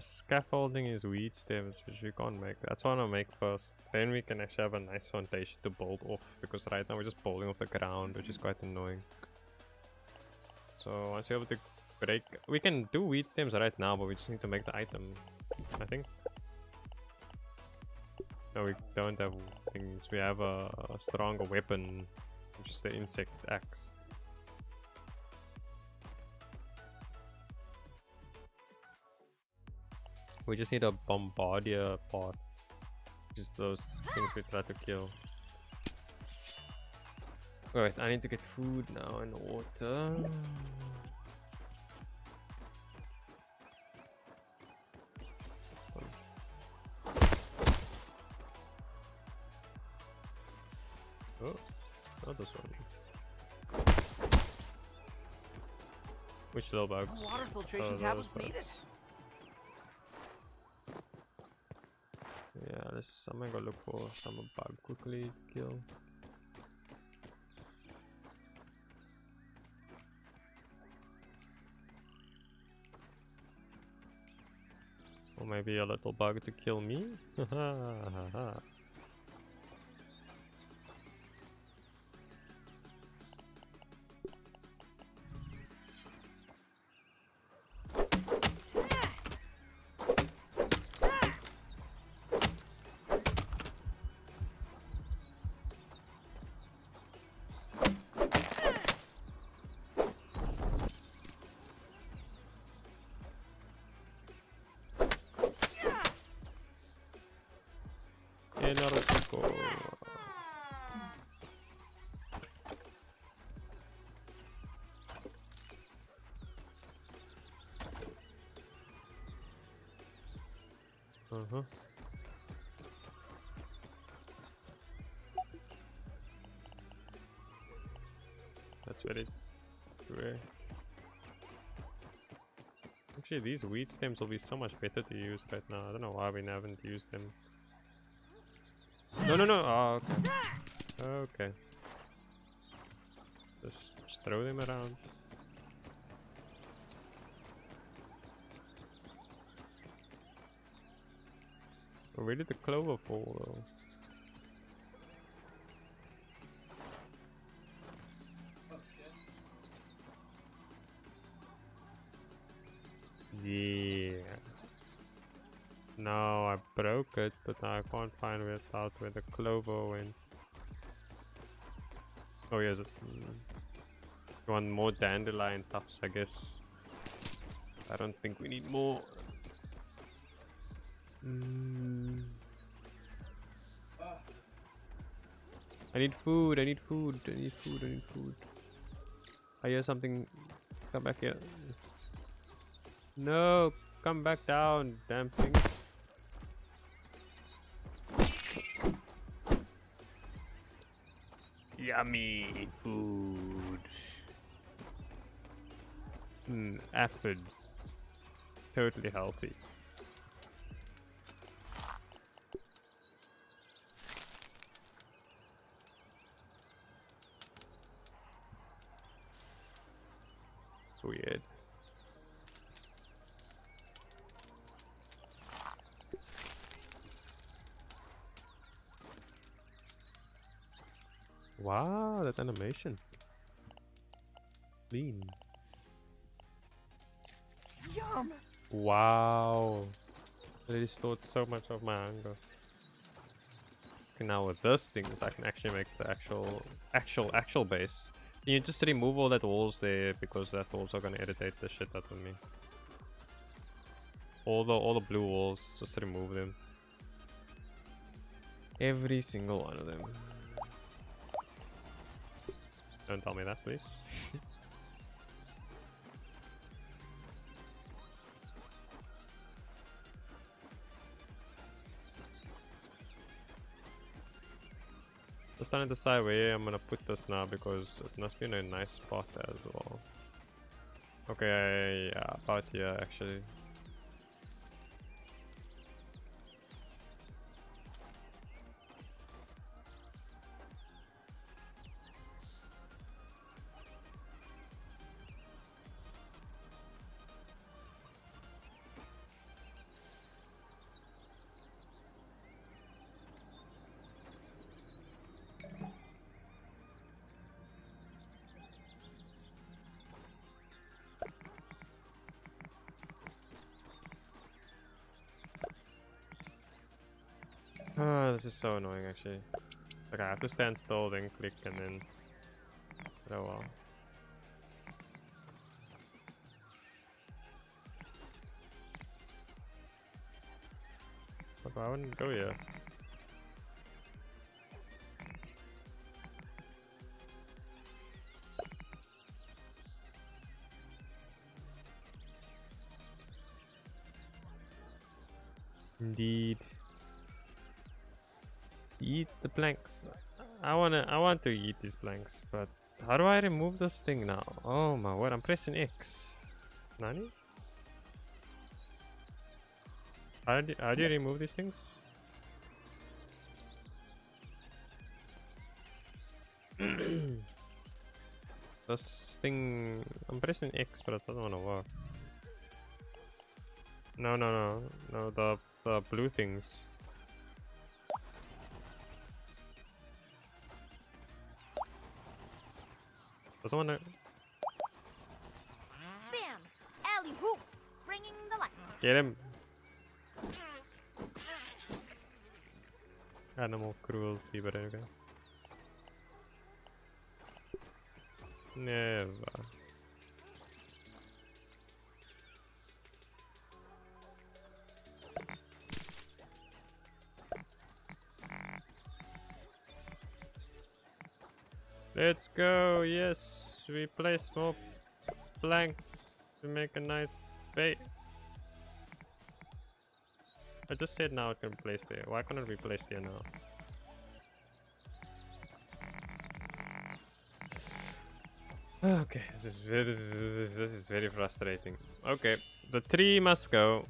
Scaffolding is weed stems, which we can't make. That's what I want to make first. Then we can actually have a nice foundation to build off. Because right now we're just building off the ground, which is quite annoying. So once you're able to break... We can do weed stems right now, but we just need to make the item. I think. No, we don't have things. We have a, a stronger weapon, which is the insect axe. We just need a bombardier part. Just those things we try to kill. Wait, I need to get food now and water. Oh, not this one. Which little bugs? Water filtration Oh, tablets needed. I'm gonna go look for some bug quickly kill. Or maybe a little bug to kill me. Very. Actually, these weed stems will be so much better to use right now. I don't know why we haven't used them. No, no, no. Oh, okay. Okay. Just, just throw them around. Oh, Where did the clover fall though? But I can't find where it's out where the clover went. Oh, yes. Mm. Want more dandelion tufts, I guess. I don't think we need more. Mm. I need food, I need food, I need food, I need food. I hear something. Come back here. No, come back down, damn thing. Yummy food. Hmm, apple. Totally healthy. Restored so much of my anger. Okay, now with those things, I can actually make the actual, actual, actual base. Can you just remove all that walls there because that walls are gonna irritate the shit out of me. All the all the blue walls, just remove them. Every single one of them. Don't tell me that, please. Just trying to decide where I'm gonna put this now because it must be in a nice spot as well. Okay, yeah, about here actually. Ah, this is so annoying actually. Like I have to stand still, then click, and then. Oh well. But I wouldn't go here. Planks. I wanna I want to eat these planks, but how do I remove this thing now? Oh my word, I'm pressing X. Nani? How do, how do you remove these things? this thing I'm pressing X but it doesn't wanna work. No no no no the the blue things. Doesn't wanna Bam! Alley hoops! Bringing the light. get him. Animal cruelty, but okay. Never. Let's go. Yes, we place more planks to make a nice bait. I just said now it can place there. Why can't it be placed there now? Okay, this is very, this is, this is, this is very frustrating. Okay, the tree must go.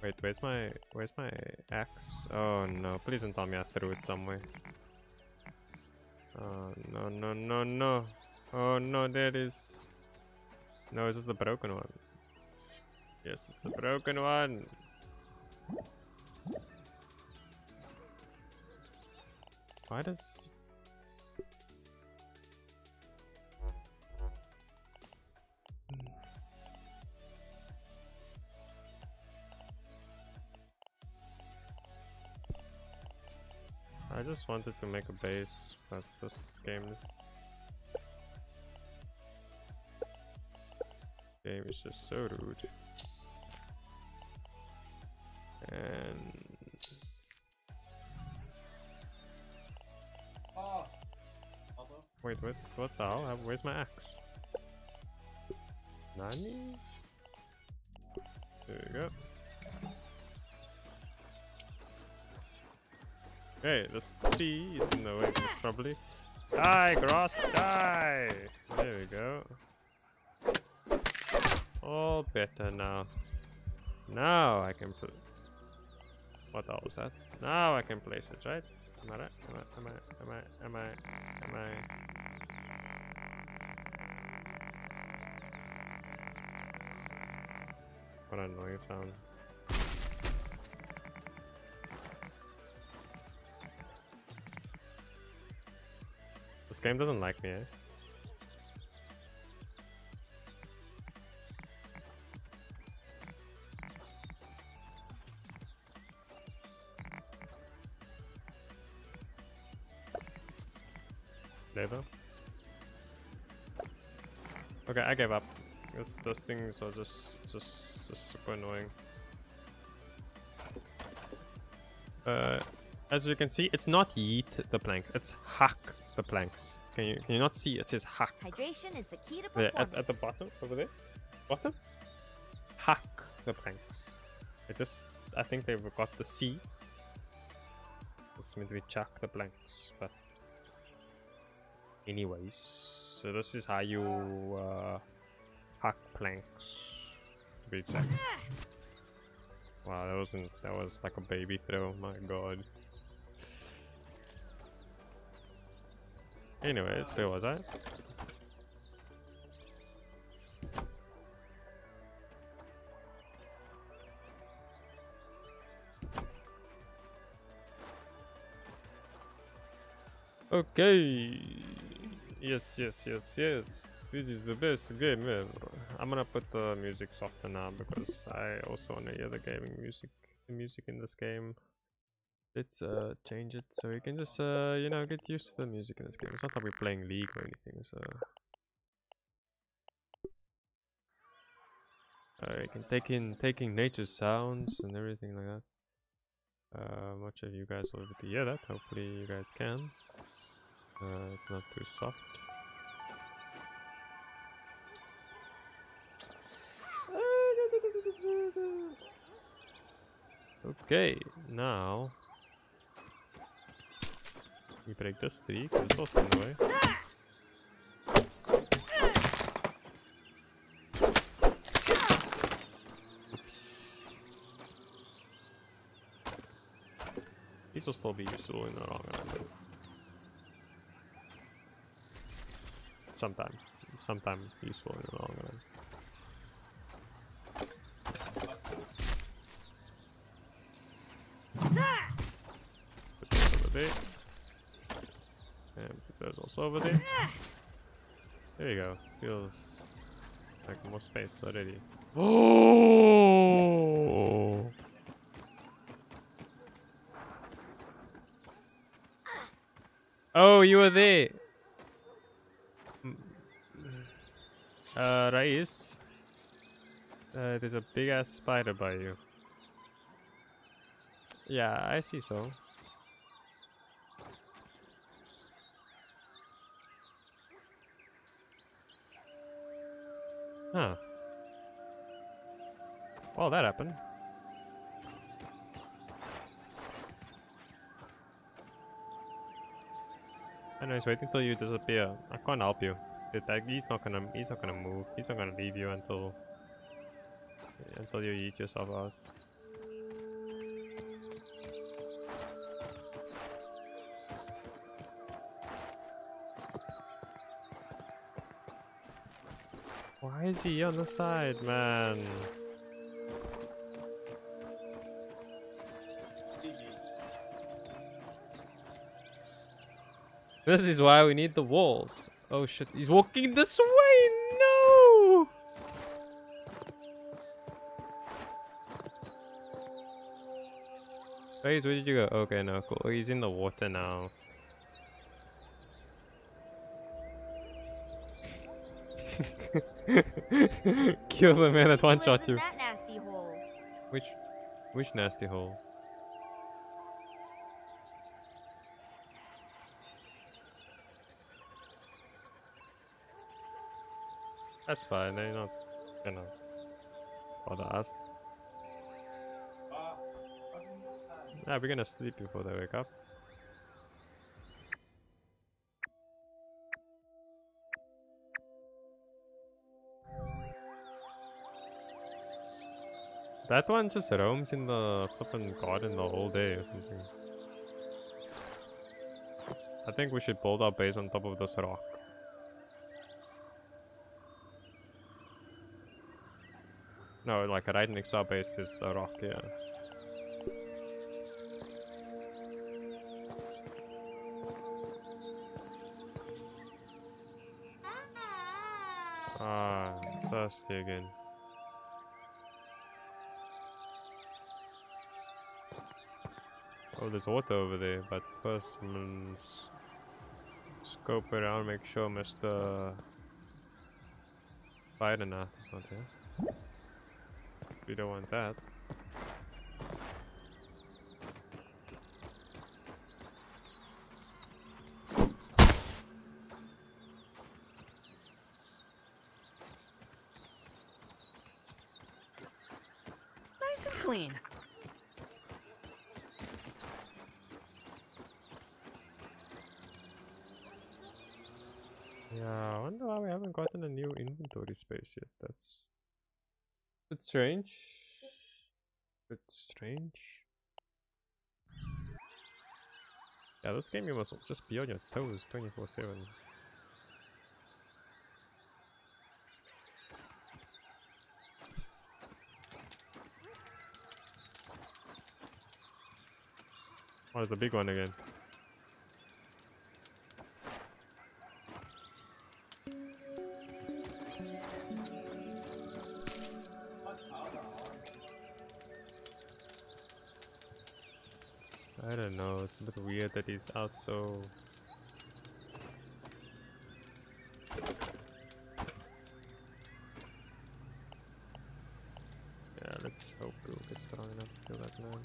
Wait, where's my where's my axe? Oh no, please don't tell me I threw it somewhere. Oh no no no no. Oh no, there is. No, it's just the broken one. Yes, it's the broken one. Why does I just wanted to make a base, but this game game is just so rude. And wait, wait, what the hell? Where's my axe? Nani? There you go. Okay, this tree is in the way, probably. Die, grass, die! There we go. All better now. Now I can put. What the hell was that? Now I can place it, right? Am I right? Am I? Am I? Am I? Am I? Am I? What annoying sound. This game doesn't like me, eh? Never. Okay, I gave up. This, those things are just, just, just super annoying. Uh, as you can see, it's not yeet the planks, it's hack the planks. Can you can you not see? It says hack Hydration is the key to there performance. at, at the bottom over there. Bottom. Hack the planks. It just I think they've got the C. It's meant to be chuck the planks, but anyways, so this is how you uh, hack planks. To be exact. Wow, that wasn't that was like a baby throw. My god. Anyways, where was I? Okay. Yes, yes, yes, yes. This is the best game ever. I'm gonna put the music softer now because I also wanna hear the gaming music, the music in this game. Let's uh change it so you can just uh you know get used to the music in this game. It's not like we're playing League or anything, so uh, you can take in taking nature sounds and everything like that. Uh, much of you guys will be able to hear that. Hopefully you guys can. Uh, it's not too soft. Okay, now we break this tree because it's also in the way. These will still be useful in the long run. Sometime. Sometime useful in the long run. Put those over there. And put those also over there. There you go. Feels like more space already. Oh! Oh, you were there. Mm. Uh, Rais. Uh, there's a big ass spider by you. Yeah, I see so. Huh. Well, that happened. Anyways, wait until you disappear. I can't help you. He's not gonna. He's not gonna move. He's not gonna leave you until until you eat yourself out. Why is he on the side, man? This is why we need the walls. Oh shit, he's walking this way! No! Phase, where did you go? Okay, no, cool. He's in the water now. Kill the man at one shot you. that nasty hole? Which, which nasty hole? That's fine. They're not gonna bother us. Yeah, we're gonna sleep before they wake up. That one just roams in the flippin' garden the whole day or something. I think we should build our base on top of this rock. No, like next to our base is a rock, yeah. Ah, thirsty again. Oh, there's water over there, but first, s- scope around, make sure Mr. Bidenath is not there. We don't want that. Nice and clean. Yeah, I wonder why we haven't gotten a new inventory space yet. That's bit strange. Bit strange. Yeah, this game you must just be on your toes 24 7. Oh, it's a big one again. Weird out so... Yeah, let's hope we'll get strong enough to kill that man.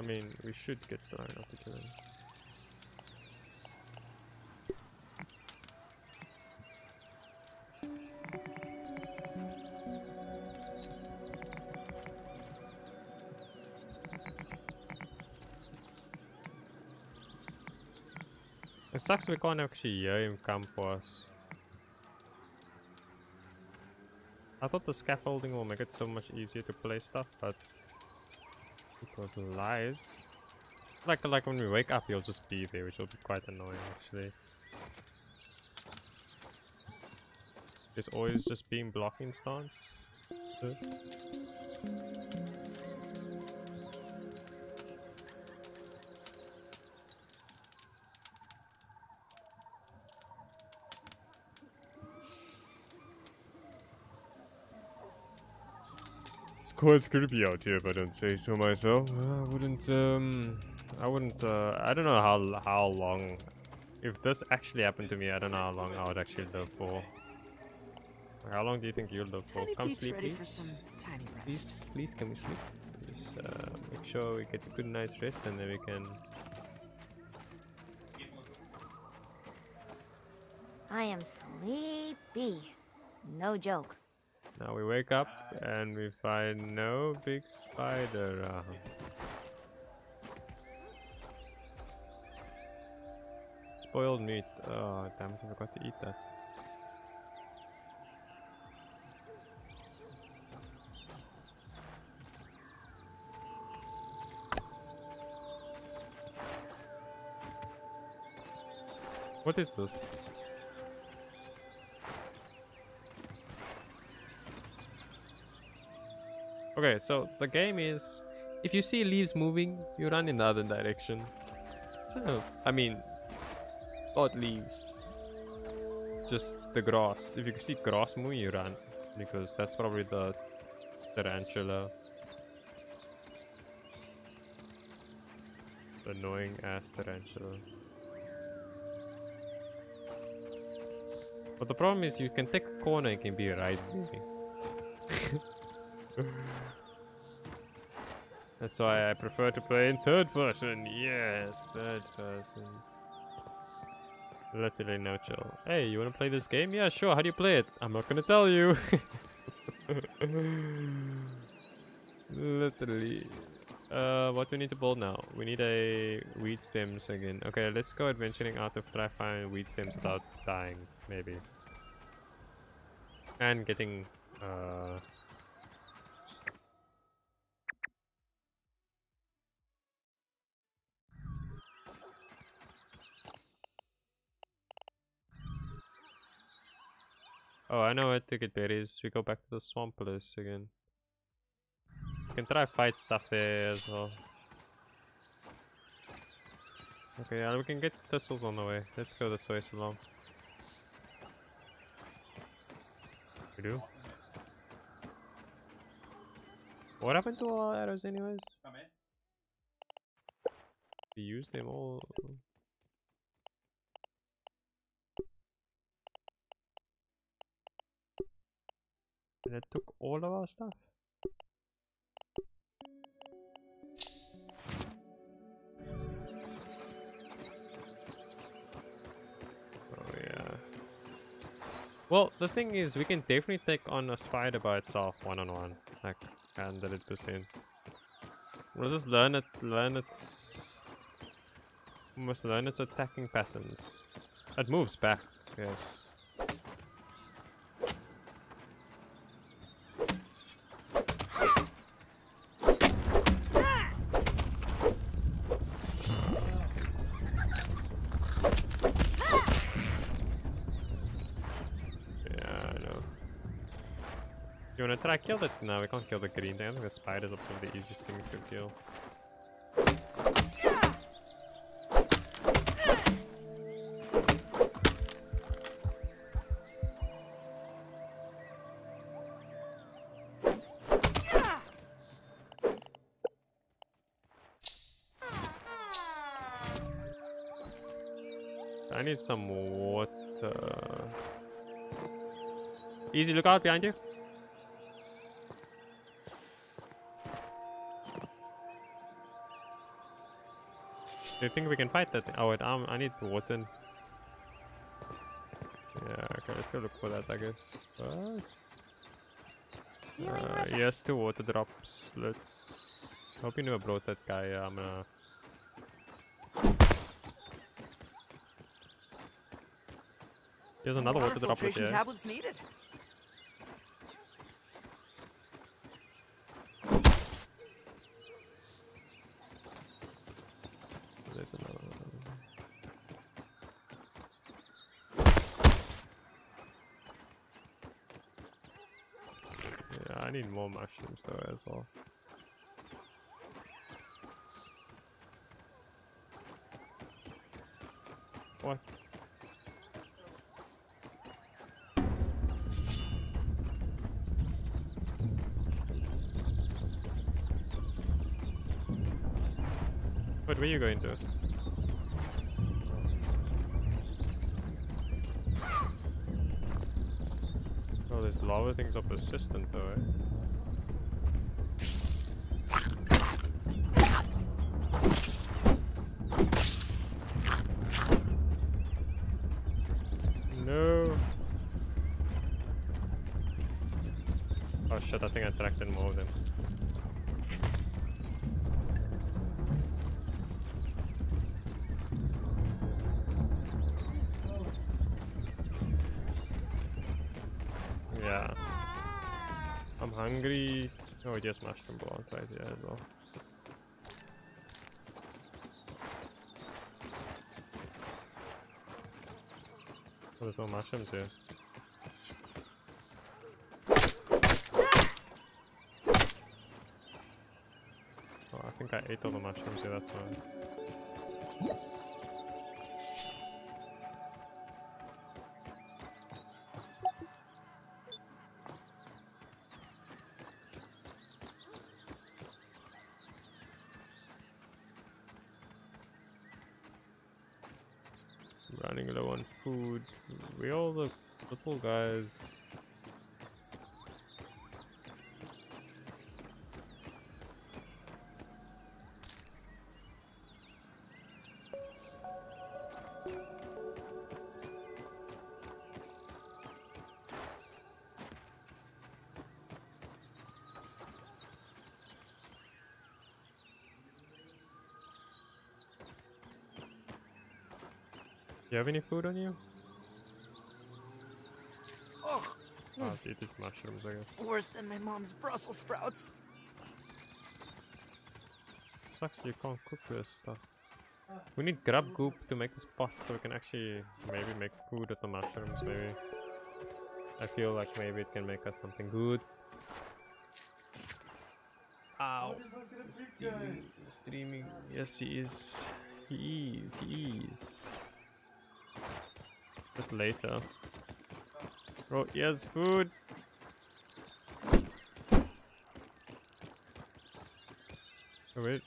I mean, we should get strong enough to kill him. Sucks we can't actually hear him come for us. I thought the scaffolding will make it so much easier to play stuff, but it was lies. Like like when we wake up, he'll just be there, which will be quite annoying actually. It's always just being blocking stance. Quite creepy out here, if I don't say so myself. I wouldn't, um, I wouldn't, uh, I don't know how how long. If this actually happened to me, I don't know how long I would actually live for. How long do you think you'll live for? Tiny Come Pete's sleep, please. for some tiny rest. Please, please, can we sleep? Please, uh, make sure we get a good night's rest, and then we can. I am sleepy. No joke. Now we wake up and we find no big spider. Spoiled meat. Oh, damn it, I forgot to eat that. What is this? Okay, so the game is if you see leaves moving, you run in the other direction. So, I mean, not leaves, just the grass. If you see grass moving, you run because that's probably the tarantula. Annoying ass tarantula. But the problem is you can take a corner and can be right there. That's why I prefer to play in third person. Yes, third person. Literally no chill. Hey, you wanna play this game? Yeah, sure. How do you play it? I'm not gonna tell you. Literally. Uh, what do we need to build now? We need a weed stems again. Okay, let's go adventuring out to try find weed stems without dying, maybe. And getting, uh... Oh, I know where to get berries. We go back to the swamp place again. We can try fight stuff there as well. Okay, yeah, we can get thistles on the way. Let's go this way so long. We do? What happened to all our arrows anyways? We used them all. And it took all of our stuff. Oh yeah. Well, the thing is, we can definitely take on a spider by itself, one on one, like hundred percent. We'll just learn it, learn its, we must learn its attacking patterns. It moves back, yes. Yeah, I know. You wanna try kill it? No, we can't kill the green thing. I think the spiders are probably the easiest things to kill. I need some water. Easy, look out behind you. You think we can fight that? thing? Oh wait, um, I need water. Yeah, okay, let's go look for that, I guess. First. Uh, yes, two water drops. Let's. Hope you never brought that guy. I'm gonna. There's another water filtration there. tablets needed. There's another one. Yeah, I need more mushrooms though as well. What? What were you going to? Oh, there's lava things are persistent though, eh? Hungry. Oh, yes, mushroom blonde right here as well. Oh, there's no mushrooms here. Oh, I think I ate all the mushrooms here, that's why. Little guys. You have any food on you? Ugh, Eat these mushrooms, I guess. worse than my mom's Brussels sprouts. Sucks you can't cook this stuff. We need grub goop to make this pot so we can actually maybe make food with the mushrooms, maybe. I feel like maybe it can make us something good. Ow. Streaming, streaming. Yes, he is. He is. He is. But later. Oh, yes, food. Oh, wait.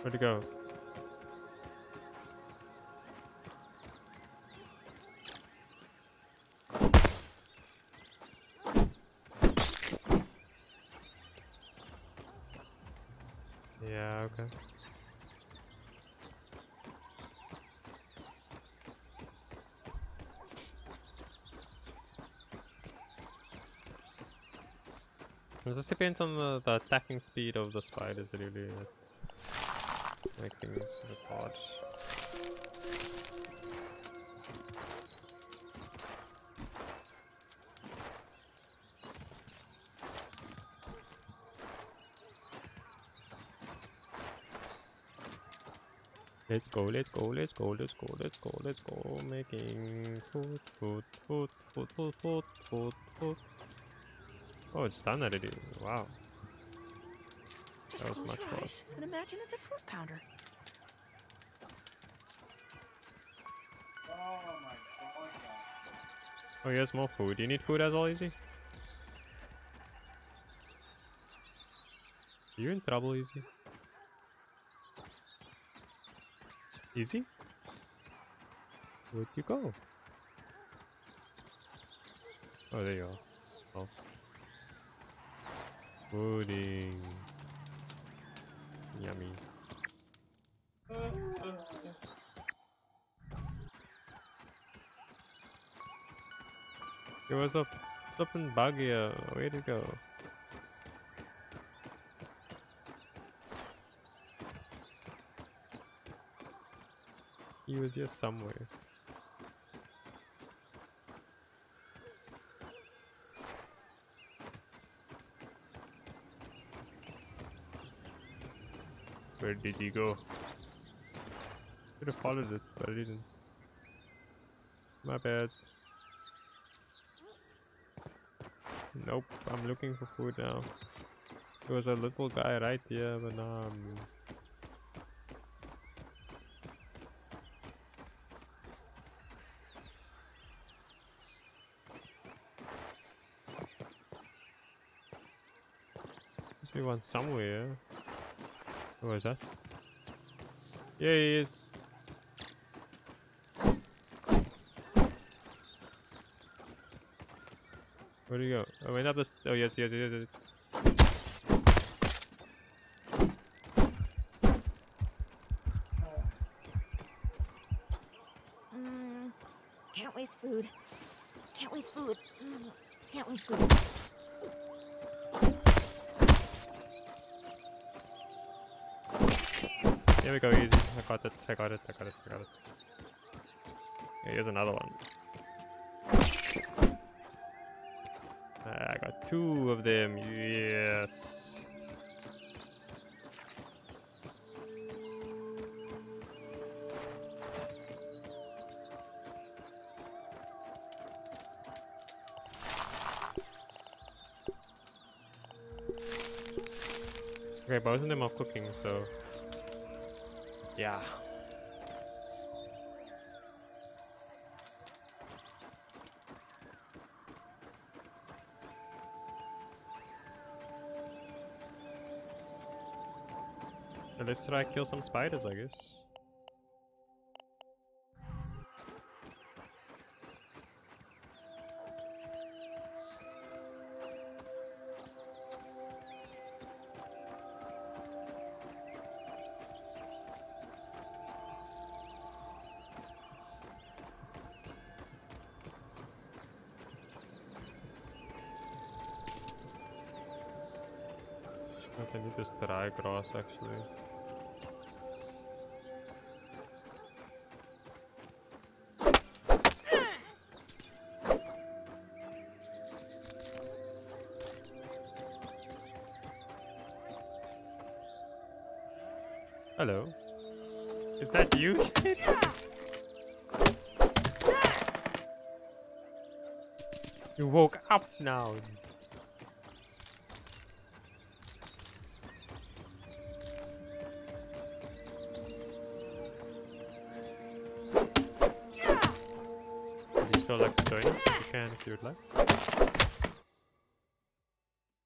Where'd it go? Just depends on the, the attacking speed of the spiders really that make things a bit hard. Let's go, let's go, let's go, let's go, let's go, let's go, making food, food, food, food, food, food, food, food. Oh, it's done already. Wow. Just That was close much your eyes and imagine it's a fruit pounder. Oh, he has more food. You need food as well, Easy? You're in trouble, Easy? Easy? Where'd you go? Oh, there you are. Oh. Pudding. Yummy. It was a flippin' bug here. Where'd it go? He was here somewhere. Where did he go? Should have followed it, but I didn't. My bad. Nope, I'm looking for food now. There was a little guy right here, but now I'm... Must be one somewhere. Where is that? Yeah, he is. Where do you go? Oh wait, not this. Oh yes, yes, yes, yes. Mm, can't waste food. Can't waste food. Mm, can't waste food. Got it, I got it, I got it, I got it. Here's another one. Ah, I got two of them, yes. Okay, both of them are cooking, so yeah. So let's try kill some spiders, I guess. Grass actually. Like.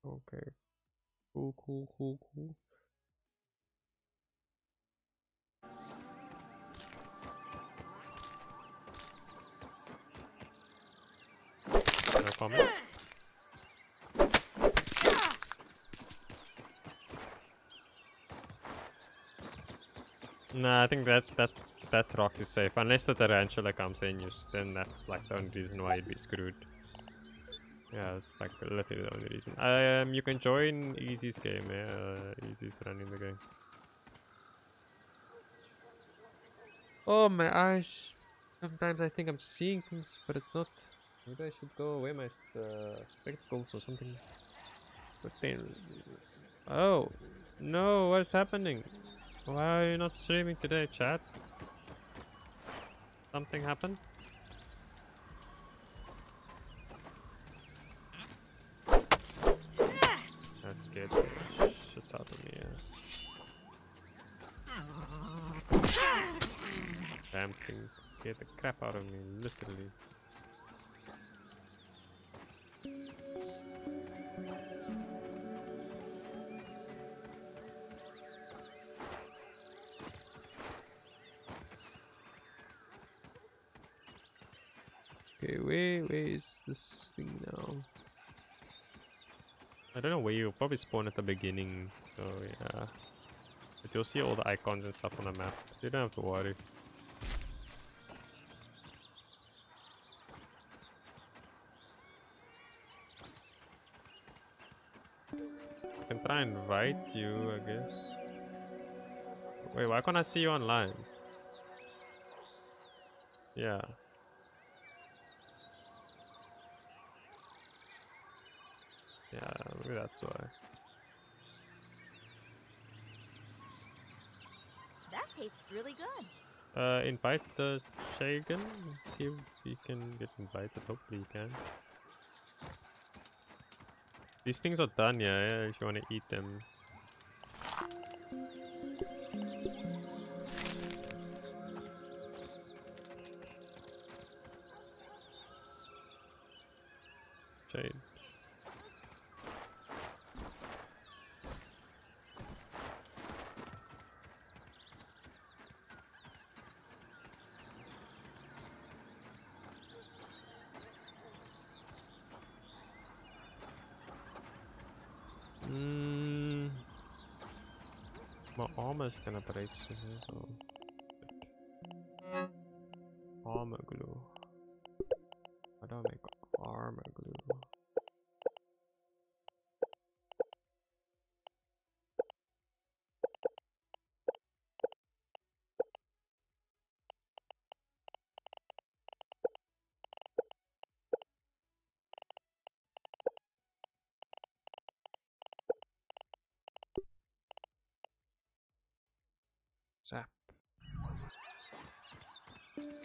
Okay. Cool, cool, cool, cool. No comment. Nah, I think that that that rock is safe unless the tarantula comes in. You then that's like the only reason why you'd be screwed. Yeah, it's like literally the only reason. Um, you can join Easy's game. Yeah, uh, Easy's running the game. Oh my eyes! Sometimes I think I'm seeing things, but it's not. Maybe I should go away my uh, spectacles or something. But then, oh no! What's happening? Why are you not streaming today, chat? Something happened? Crap out of me, literally. Okay, where where is this thing now? I don't know where you probably spawn at the beginning, so yeah. But you'll see all the icons and stuff on the map. You don't have to worry. Invite you, I guess. Wait, why can't I see you online? Yeah. Yeah, maybe that's why. That tastes really good. Uh, invite the Shagan. See if you can get invited. Hopefully you can. These things are done, yeah, if you want to eat them. My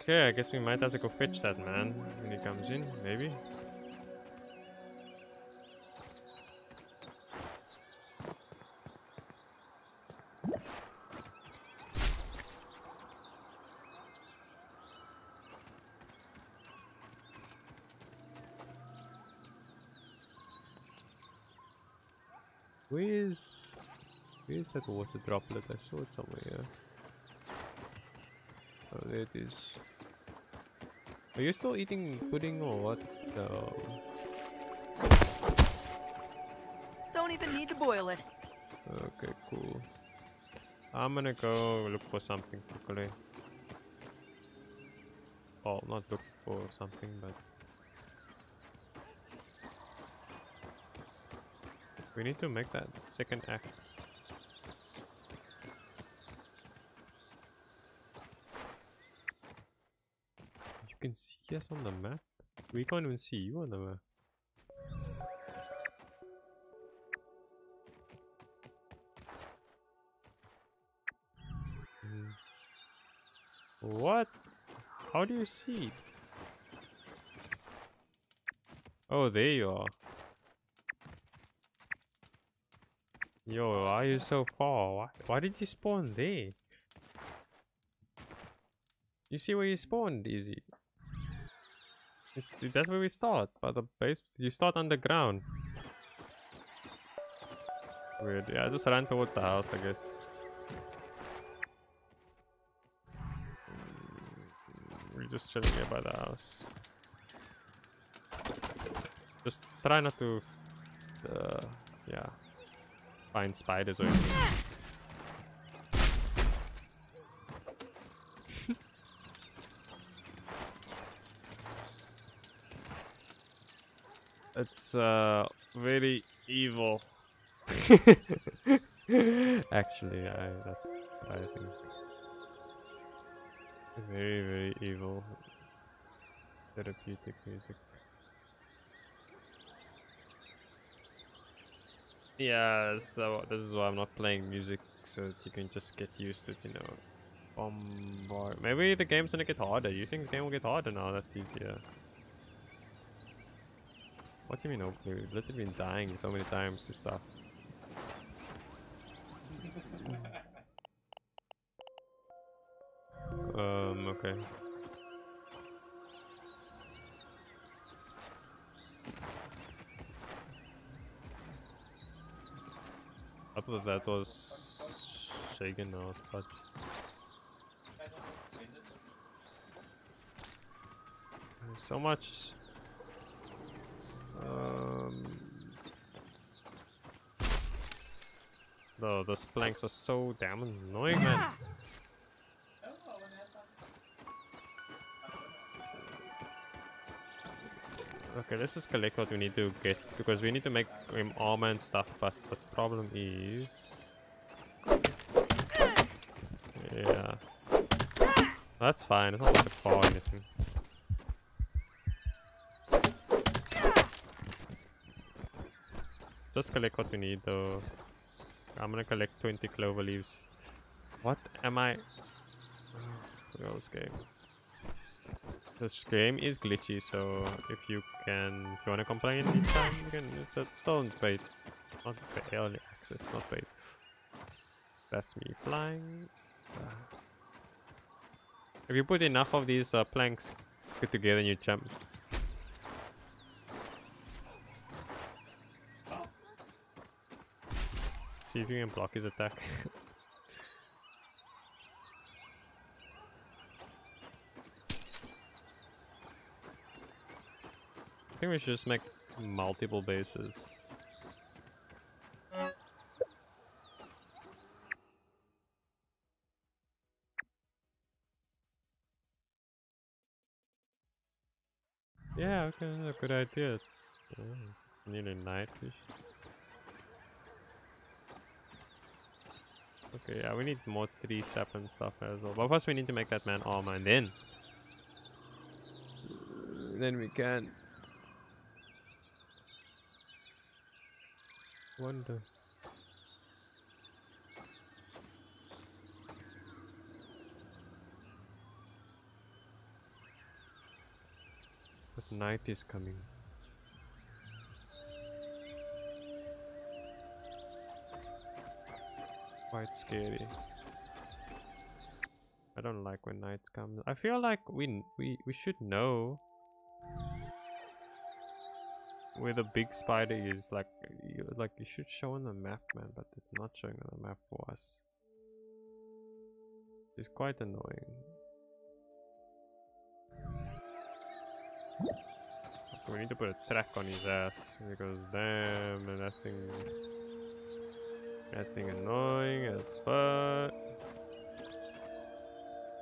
Okay, I guess we might have to go fetch that man when he comes in, maybe. Where's where's that water droplet? I saw it somewhere here. Is. Are you still eating pudding or what? No. Don't even need to boil it. Okay, cool. I'm gonna go look for something quickly. Well, not look for something, but we need to make that second act. You us on the map. We can't even see you on the map. What? How do you see? Oh, there you are. Yo, why are you so far? Why, why did you spawn there? You see where you spawned, Easy? That's where we start, by the base. You start underground. Weird. Yeah, I just ran towards the house, I guess. We're just chilling here by the house. Just try not to, uh, yeah, find spiders or anything. It's uh very evil. Actually, I that's I think. Very very evil. Therapeutic music. Yeah, so this is why I'm not playing music, so that you can just get used to it, you know. Bombard. Maybe the game's gonna get harder. You think the game will get harder now that he's here? What do you mean hopefully? We've literally been dying so many times to stuff. um, okay. I thought that was shaken or touch. There's so much. Um. No, those planks are so damn annoying, man. Okay, let's just collect what we need to get because we need to make um, armor and stuff. But the problem is, yeah, that's fine. It's not like it's far or anything. Just collect what we need though. I'm gonna collect 20 clover leaves. What am I? This game. This game is glitchy, so if you can, if you wanna complain anytime, you can. It's, it's still in paid, not early access, not paid. That's me flying. If you put enough of these uh, planks together, and you jump. See if you can block his attack. I think we should just make multiple bases. Yeah, okay, that's a good idea. It's, uh, yeah, it's nearly nightish. Okay, yeah, we need more tree sap and stuff as well. But first we need to make that man armor and then then we can wonder. But night is coming. Quite scary. I don't like when night comes. I feel like we we we should know where the big spider is. Like you like you should show on the map, man. But it's not showing on the map for us. It's quite annoying. We need to put a track on his ass because damn, that thing, that thing annoying as fuck.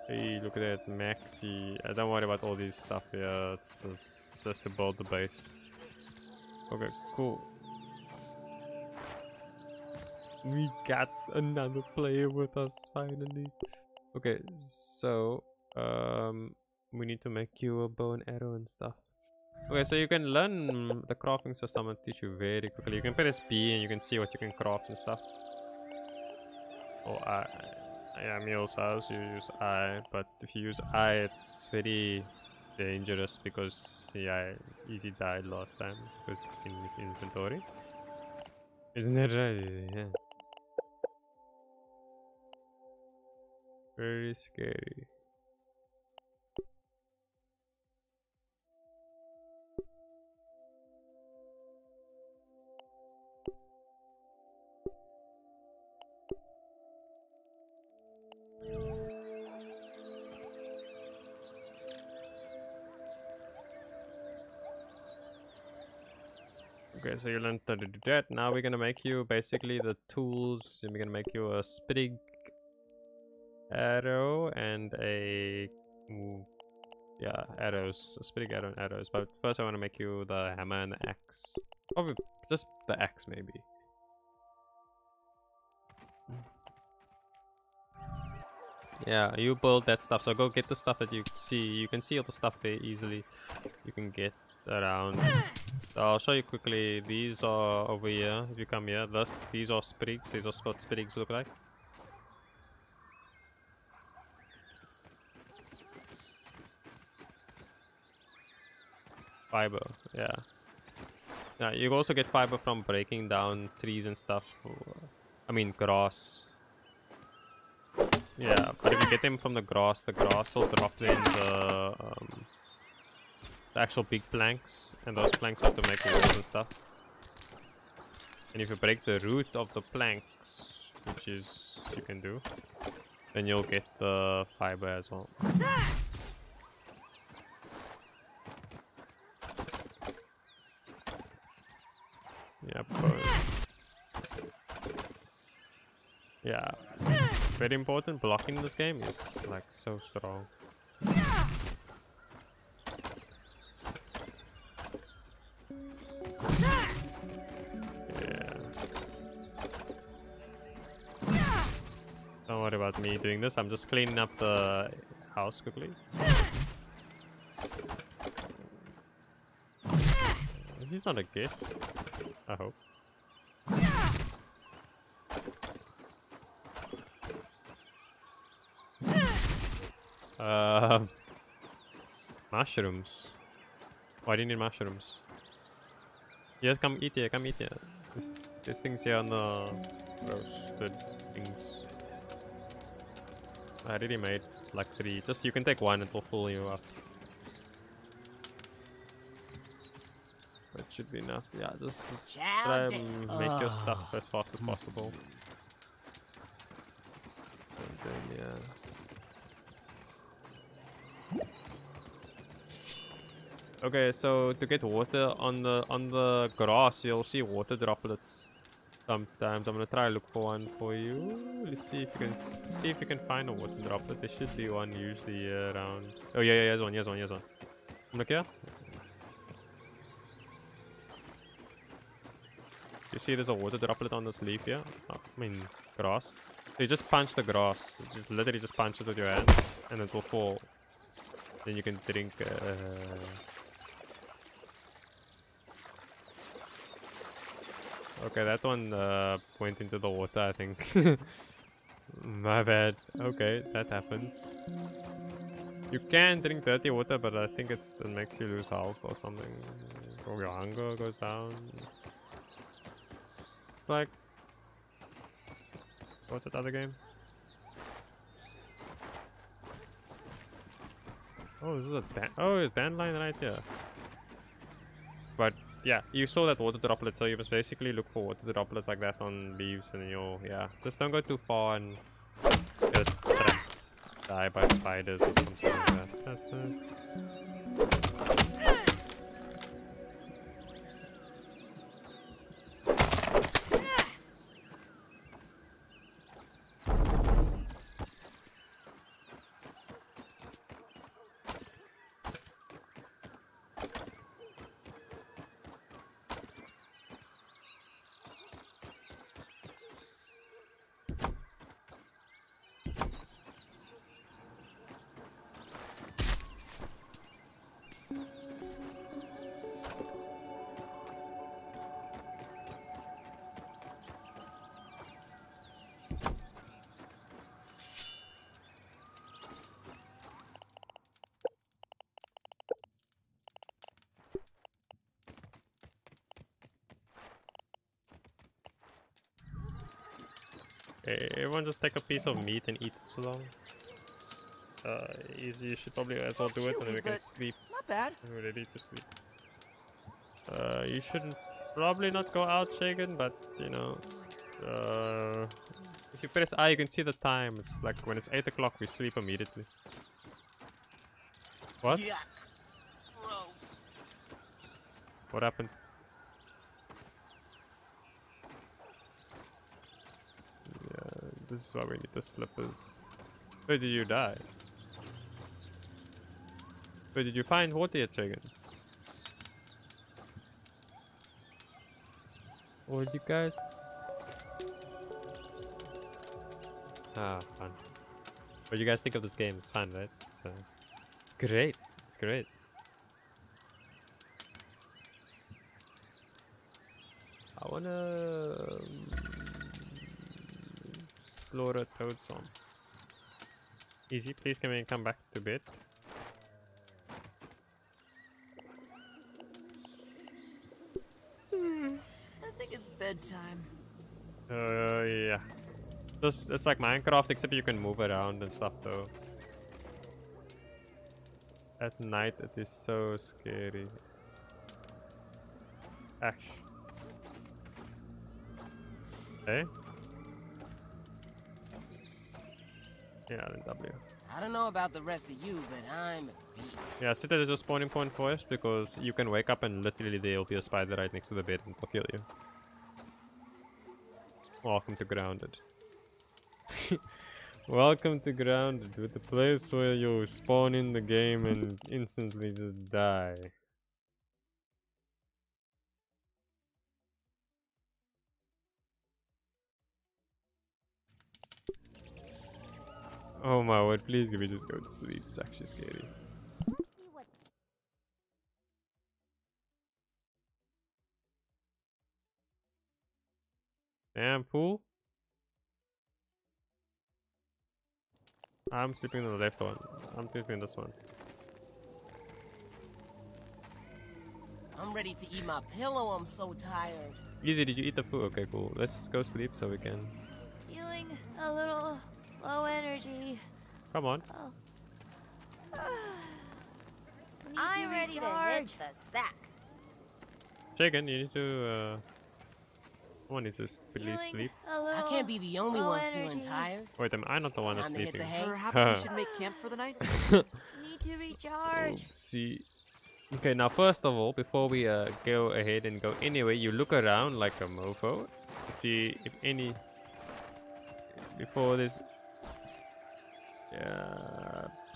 Hey, look at that, Maxi. Uh, don't worry about all this stuff here. It's just, it's just build the base. Okay, cool. We got another player with us finally. Okay, so um, we need to make you a bow and arrow and stuff. Okay, so you can learn the crafting system and teach you very quickly. You can press B and you can see what you can craft and stuff. Oh, I, yeah, Meals house you use I, but if you use I, it's very dangerous because yeah, easy died last time because it's in his inventory. Isn't it right? Yeah. Very scary. So you learned how to do that. Now we're gonna make you basically the tools. We're gonna make you a sprig arrow and a mm, yeah arrows, a sprig arrow and arrows. But first I want to make you the hammer and the axe. Oh, Probably just the axe maybe. Yeah, you build that stuff. So go get the stuff that you see. You can see all the stuff there easily. You can get around. So I'll show you quickly. These are over here. If you come here, this these are sprigs. These are what sprigs look like. Fiber, yeah. Yeah, you also get fiber from breaking down trees and stuff. I mean grass. Yeah, but if you get them from the grass, the grass will drop them the um, the actual big planks, and those planks are to make walls and stuff. And if you break the root of the planks, which is you can do, then you'll get the fiber as well. Yep. Yeah. Very important. Blocking in this game is like so strong. About me doing this. I'm just cleaning up the house quickly. He's not a guest. I hope. Uh, mushrooms. Why do you need mushrooms? Yes, come eat here, come eat here. This, this thing's here on the roasted things. I already made like three. Just you can take one, it will fill you up. That should be enough. Yeah, just try and make your stuff as fast as possible. And then yeah. Okay, so to get water on the on the grass, you'll see water droplets sometimes. I'm gonna try look for one for you. Let's see if you can see if you can find a water droplet. There should be one usually uh, around. Oh yeah, yeah, yeah, there's one, there's one, there's one. Look here. You see, there's a water droplet on this leaf here. Oh, I mean, grass. So you just punch the grass. You just literally just punch it with your hand, and it will fall. Then you can drink. Uh, Okay, that one uh, went into the water, I think. My bad. Okay, that happens. You can drink dirty water, but I think it, it makes you lose health or something. Or your hunger goes down. It's like... What's that other game? Oh, this is a dan- Oh, it's dandelion right here. Yeah, you saw that water droplet, so you must basically look for water droplets like that on leaves and you'll, yeah. Just don't go too far and get die by spiders or something like that. Okay, everyone just take a piece of meat and eat it so long. Uh, easy, you should probably as well do it and then we can sleep. Not bad. We're ready to sleep. Uh, you shouldn't probably not go out, Shagan, but you know, uh, if you press I, you can see the time. It's like when it's 8 o'clock, we sleep immediately. What? Yuck. Gross. What happened? This is why we need the slippers. Where did you die? Where did you find water Shagan? What you guys? Ah, fun. What do you guys think of this game? It's fun, right? Uh, it's great. It's great. I wanna um, explore a toad song. Easy, please can we come back to bed? I think it's bedtime. Uh, yeah. Just, it's like Minecraft, except you can move around and stuff though. At night, it is so scary. Ash. Hey? Yeah, then W. I don't know about the rest of you, but I'm beat. Yeah, sit at the spawning point first because you can wake up and literally there'll be a spider right next to the bed and it'll kill you. Welcome to Grounded. Welcome to Grounded, with the place where you spawn in the game and instantly just die. Oh my word, please can we just go to sleep? It's actually scary. Damn pool. I'm sleeping on the left one. I'm sleeping in this one. I'm ready to eat my pillow. I'm so tired. Easy, did you eat the food? Okay, cool. Let's go sleep so we can. Feeling a little low energy. Come on. Oh. I'm ready to hit the sack. Shaken, you need to. Uh... Someone needs to really sleep. a I can't be the only low one feeling tired. Wait, am I not the one that's Time to hit the sleeping? hay. Perhaps we should make camp for the night? Need to recharge. See. Okay, now first of all, before we uh, go ahead and go anywhere, you look around like a mofo to see if any. Before this.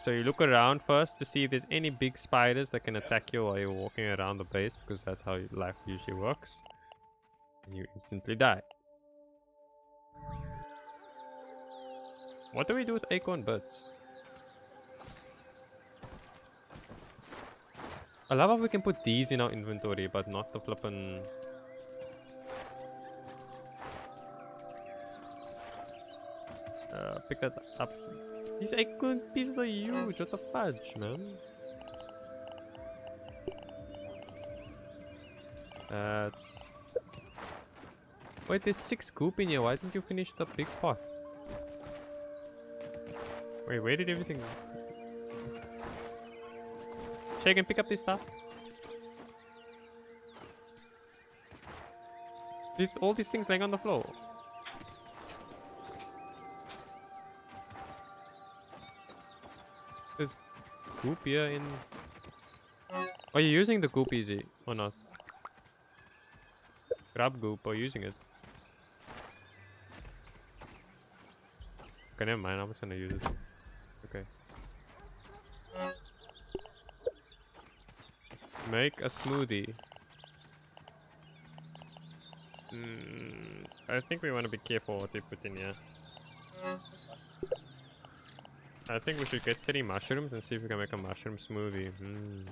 So you look around first to see if there's any big spiders that can attack you while you're walking around the base, because that's how life usually works. You instantly die. What do we do with acorn birds? I love how we can put these in our inventory, but not the flippin' Uh, pick up. These acorn pieces are huge. What the fudge, man? That's. Wait, there's six scoop in here. Why didn't you finish the big pot? Wait, where did everything? Shaken, pick up this stuff. These all these things laying on the floor. Goop here in. Are you using the goop easy or not? Grab goop or using it? Okay, never mind. I'm just gonna use it. Okay. Make a smoothie. Mm, I think we want to be careful what we put in here. I think we should get three mushrooms and see if we can make a mushroom smoothie. Mm.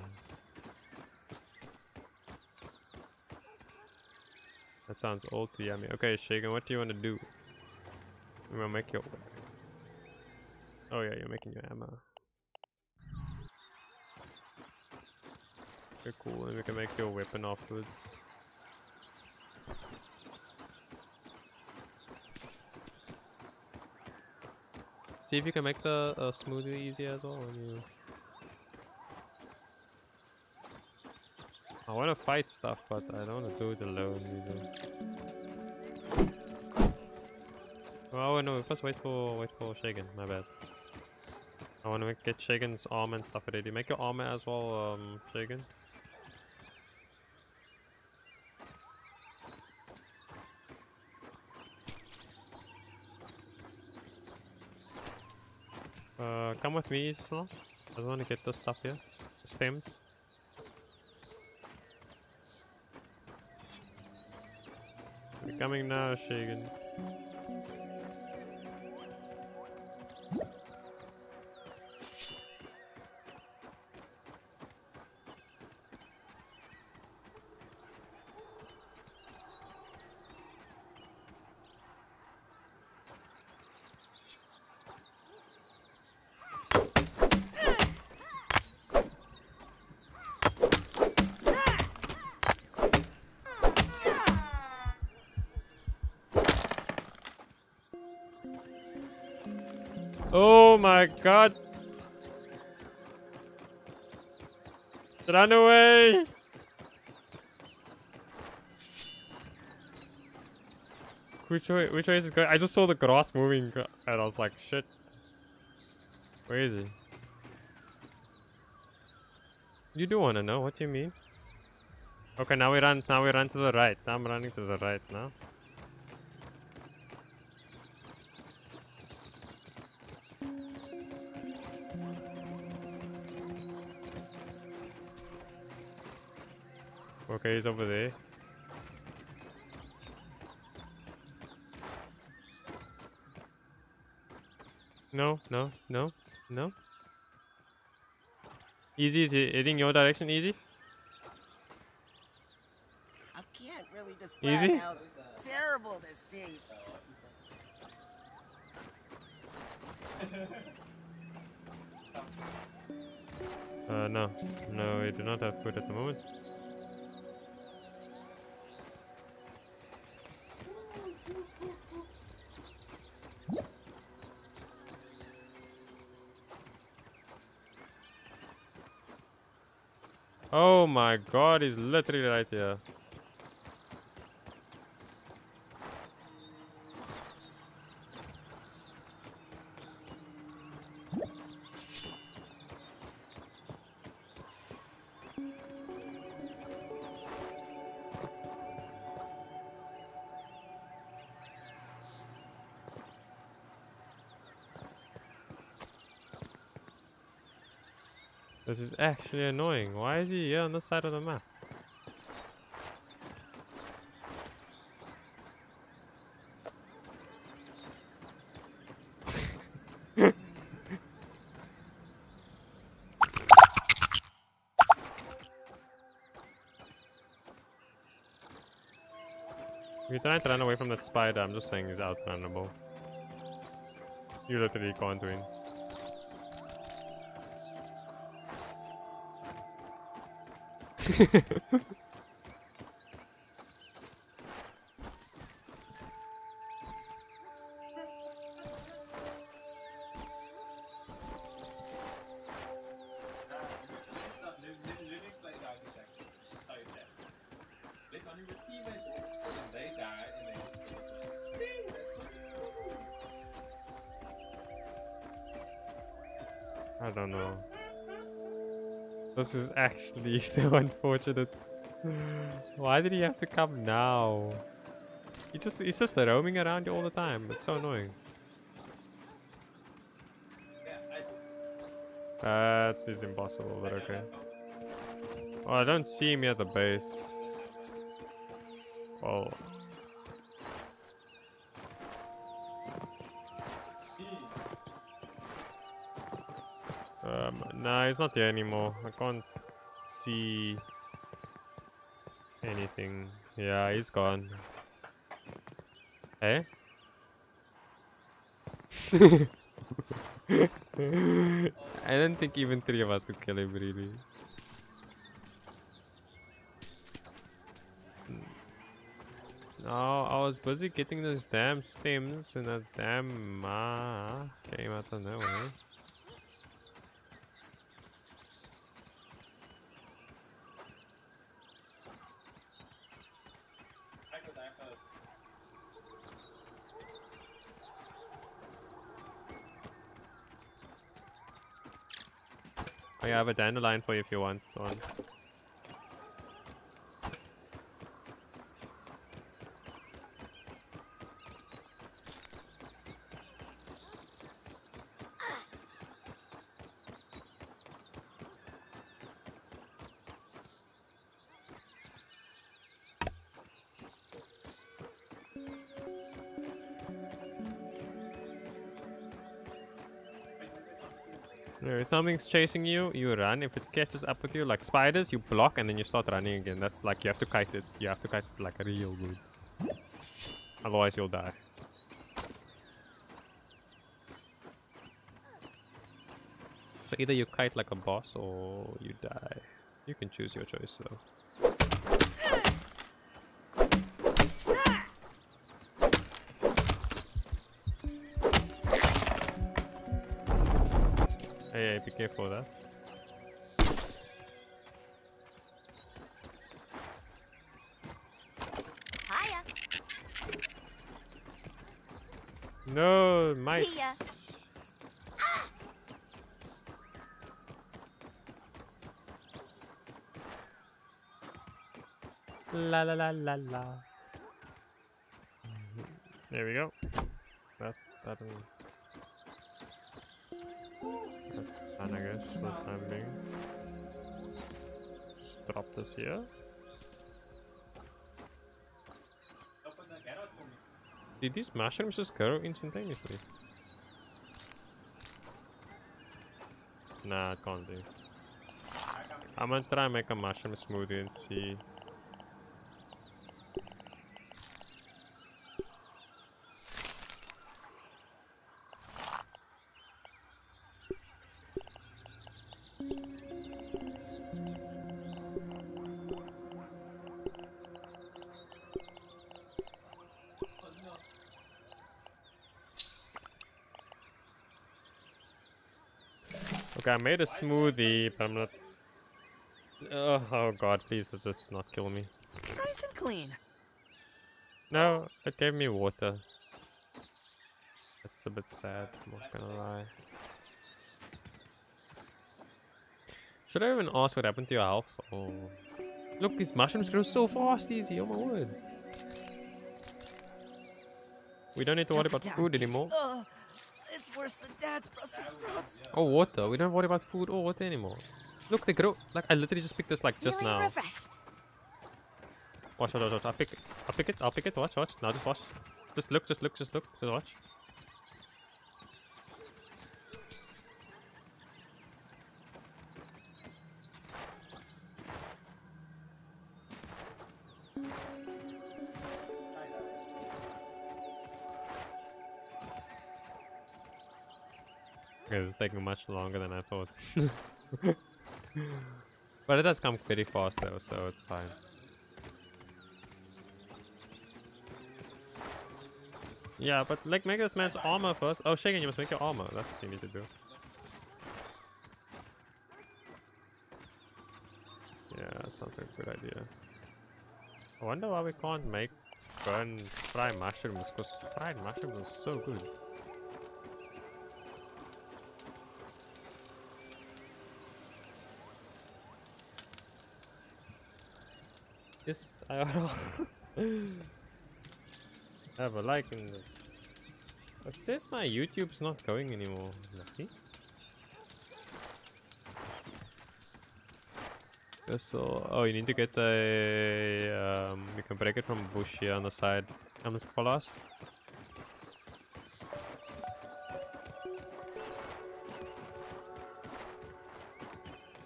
That sounds all too yummy. Okay, Shagan, what do you want to do? Want to make your... Oh yeah, you're making your ammo. Okay, cool. And we can make your weapon afterwards. See if you can make the uh, smoothie easy as well you... I want to fight stuff, but I don't want to do it alone either. Oh no, first wait for wait for Shagan, my bad. I want to get Shagan's armor and stuff ready. Make your armor as well, um, Shagan. Uh, come with me, Isla. I want to get the stuff here. Stems. We're coming now, Shagan. God! Run away! Which way? Which way is it going? I just saw the grass moving, and I was like, "Shit! Where is he?" You do want to know? What do you mean? Okay, now we run. Now we run to the right. Now I'm running to the right now. Okay, over there. No, no, no, no. Easy, is he heading your direction, easy? I can't really describe Easy? how terrible this tastes. Uh, no. No, we do not have food at the moment. God, is literally right here. This is actually annoying. Why is he here on the side of the map? You're trying to run away from that spider, I'm just saying he's outrunnable. You literally can't win. I don't know. This is actually so unfortunate. Why did he have to come now? He just he's just roaming around you all the time. It's so annoying. That is impossible, but okay. Well, I don't see him at the base. Oh. He's not there anymore. I can't see anything. Yeah, he's gone. Eh? I don't think even three of us could kill him, really. No, I was busy getting those damn stems and that damn ma came out of nowhere. I have a dandelion for you if you want one. Something's chasing you, you run. If it catches up with you, like spiders, you block and then you start running again. That's like you have to kite it. You have to kite it like real good. Otherwise, you'll die. So either you kite like a boss or you die. You can choose your choice though. Hey, hey, be careful of that. Hiya. No, Mike. La la la la la. There we go. That that I guess, for the time being. Just drop this here. Did these mushrooms just grow instantaneously? Nah, it can't be. I'm gonna try and make a mushroom smoothie and see. I made a smoothie, but I'm not. Oh, oh god, please let this not kill me. Nice and clean. No, it gave me water. That's a bit sad, I'm not gonna lie. Should I even ask what happened to your health? Oh. Look, these mushrooms grow so fast, easy, oh my word. We don't need to worry about food anymore. It's worse than Dad's Brussels sprouts. Oh, water. We don't worry about food or water anymore. Look, they grow. Like, I literally just picked this, like, just Feeling now. refreshed. Watch, watch, watch, watch. I'll pick it. I'll pick it. I'll pick it. Watch, watch. Now just watch. Just look, just look, just look. Just watch. It's taking much longer than I thought. but it does come pretty fast though, so it's fine. Yeah, but like make this man's armor first. Oh, Shagan, you must make your armor. That's what you need to do. Yeah, that sounds like a good idea. I wonder why we can't make burn fried mushrooms, because fried mushrooms are so good. Yes, I have a like in the... It says my YouTube's not going anymore. Lucky. So, oh, you need to get a. Um, you can break it from bush here on the side. And follow us.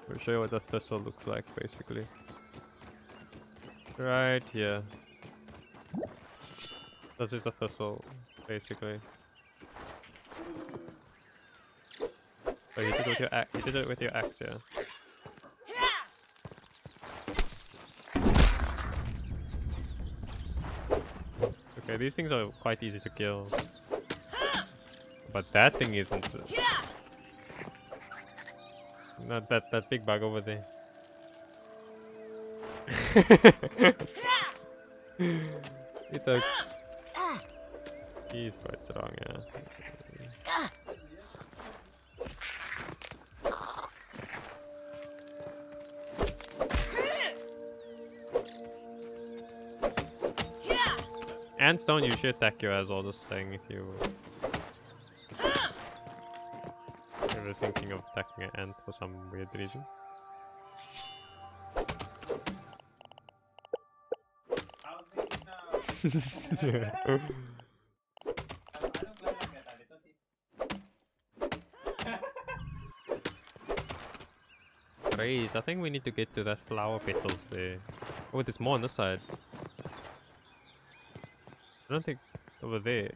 We'll show you what the thistle looks like, basically. Right here. This is the thistle, basically. Oh, you did it with your axe. You did it with your axe, yeah. Okay, these things are quite easy to kill. But that thing isn't. Not that that big bug over there. He's quite strong, yeah. Ants don't usually attack you as all just saying if you ever thinking of attacking an ant for some weird reason. Raise, I think we need to get to that flower petals there. Oh, there's more on this side. I don't think over there.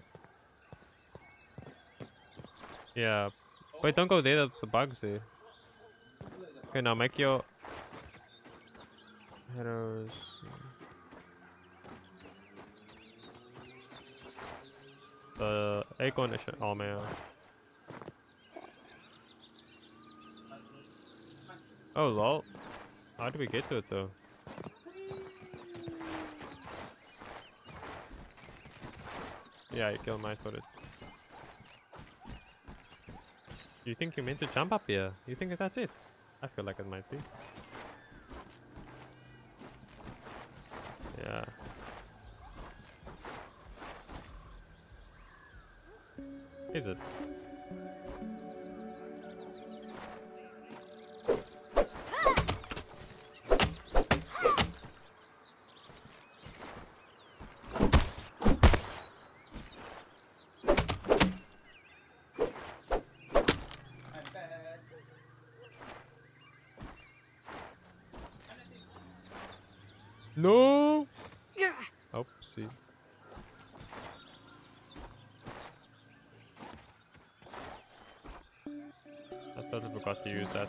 Yeah. Wait, don't go there, the, the bugs there. Okay, now make your arrows. The acorn is armor. Oh lol. How do we get to it though? Yeah, you killed my it. You think you meant to jump up here? You think that's it? I feel like it might be. Yeah. Is it? That.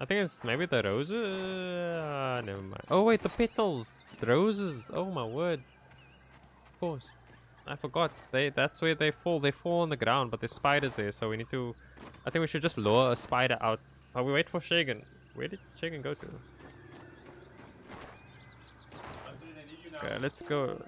I think it's maybe the roses. Uh, never mind. Oh wait, the petals, the roses. Oh my word. Of course. I forgot. They that's where they fall. They fall on the ground, but there's spiders there, so we need to. I think we should just lure a spider out. While we wait for Shagan. Where did Shagan go to? Okay, let's go.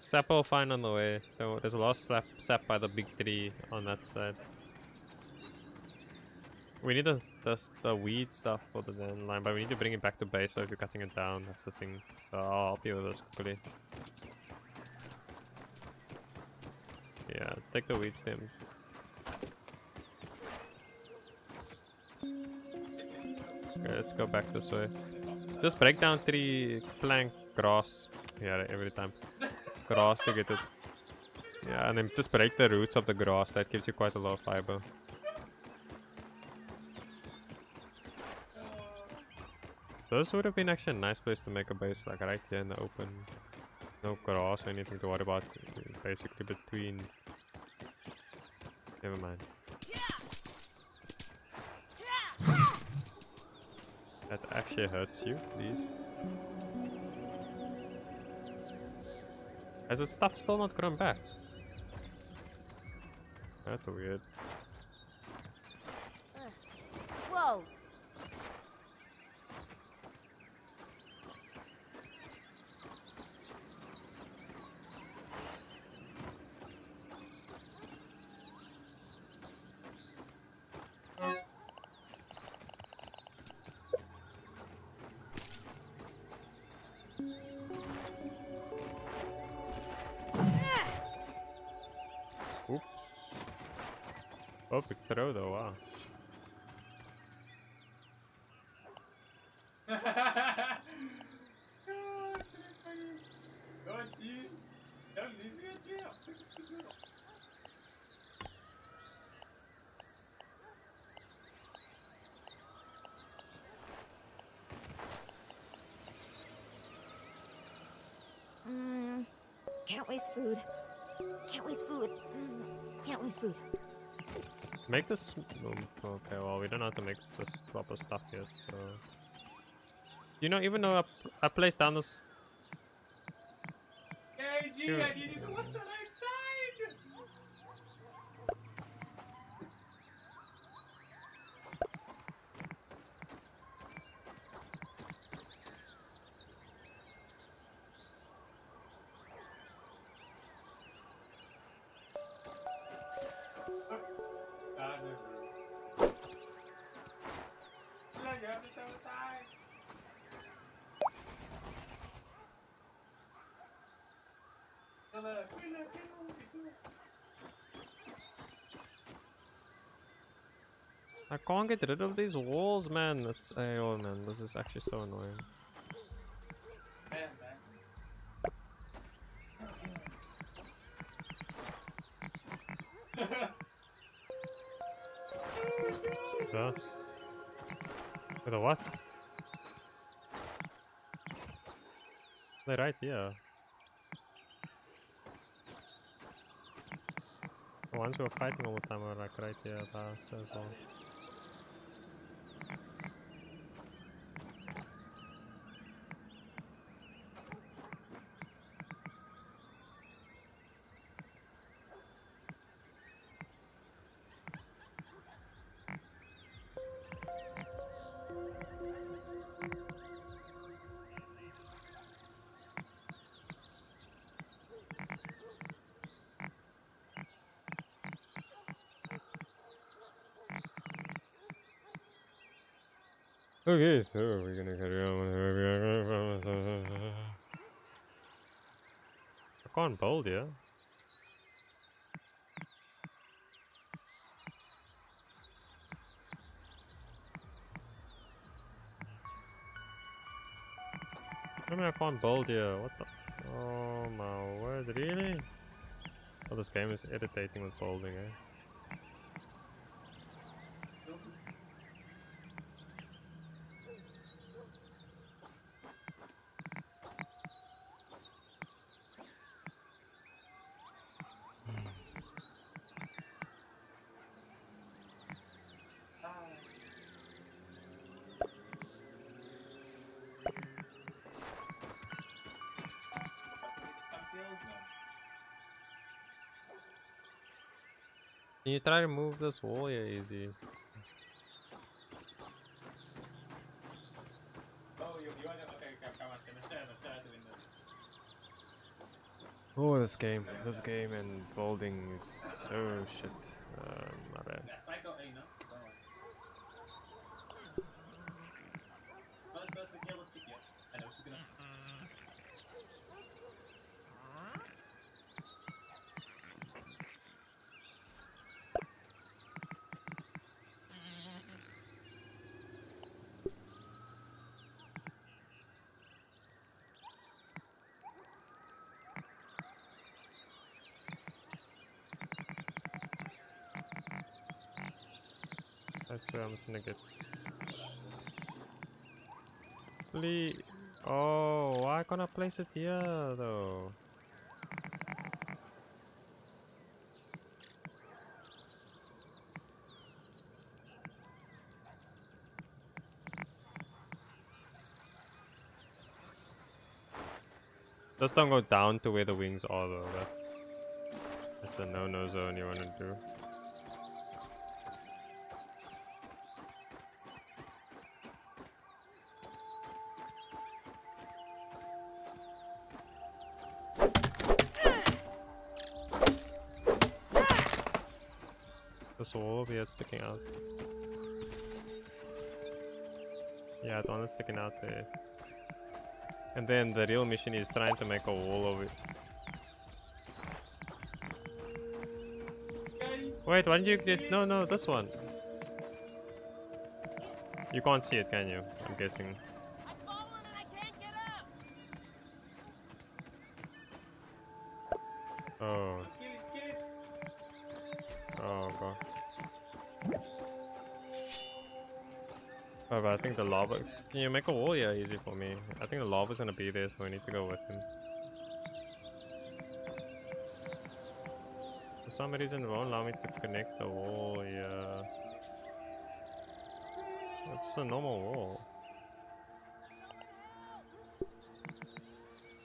Sap will find on the way. So there's a lot of sap, by the big tree on that side. We need the, the, the weed stuff for the line, but we need to bring it back to base, so if you're cutting it down, that's the thing. So I'll help you with this quickly. Yeah, take the weed stems. Okay, let's go back this way. Just break down three plank grass. Yeah, every time. Grass to get it. Yeah, and then just break the roots of the grass. That gives you quite a lot of fiber. This would have been actually a nice place to make a base, like right here in the open. No grass or anything to worry about. Basically between. Never mind. That actually hurts you, please. Has the stuff still not grown back? That's weird. Food. Can't waste food. Mm, can't waste food. Make this. Um, okay, well, we don't have to make this proper stuff yet, so. You know, even though I placed down this. Sure. I can't get rid of these walls, man. It's oh man, this is actually so annoying. So, with a what? They're right here. The ones who are fighting all the time are like right here by us as well. Okay, so we're gonna carry on with I can't build yeah. I mean I can't build here, what the Oh my word, really? Oh this game is irritating with building eh? Can you try to move this wall? Yeah, easy. Oh, this game, this game and building is so shit. Swear I'm just gonna get. Please. Oh, why can't I place it here though? Just don't go down to where the wings are though. That's that's a no-no zone you wanna do. Sticking out. Yeah, the one that's sticking out there. And then the real mission is trying to make a wall of it. Wait, why did you get... No, no, this one. You can't see it, can you? I'm guessing. Think the lava. Can you make a wall? Yeah, easy for me. I think the lava's gonna be there, so we need to go with him. For some reason, it won't allow me to connect the wall. Yeah. It's just a normal wall.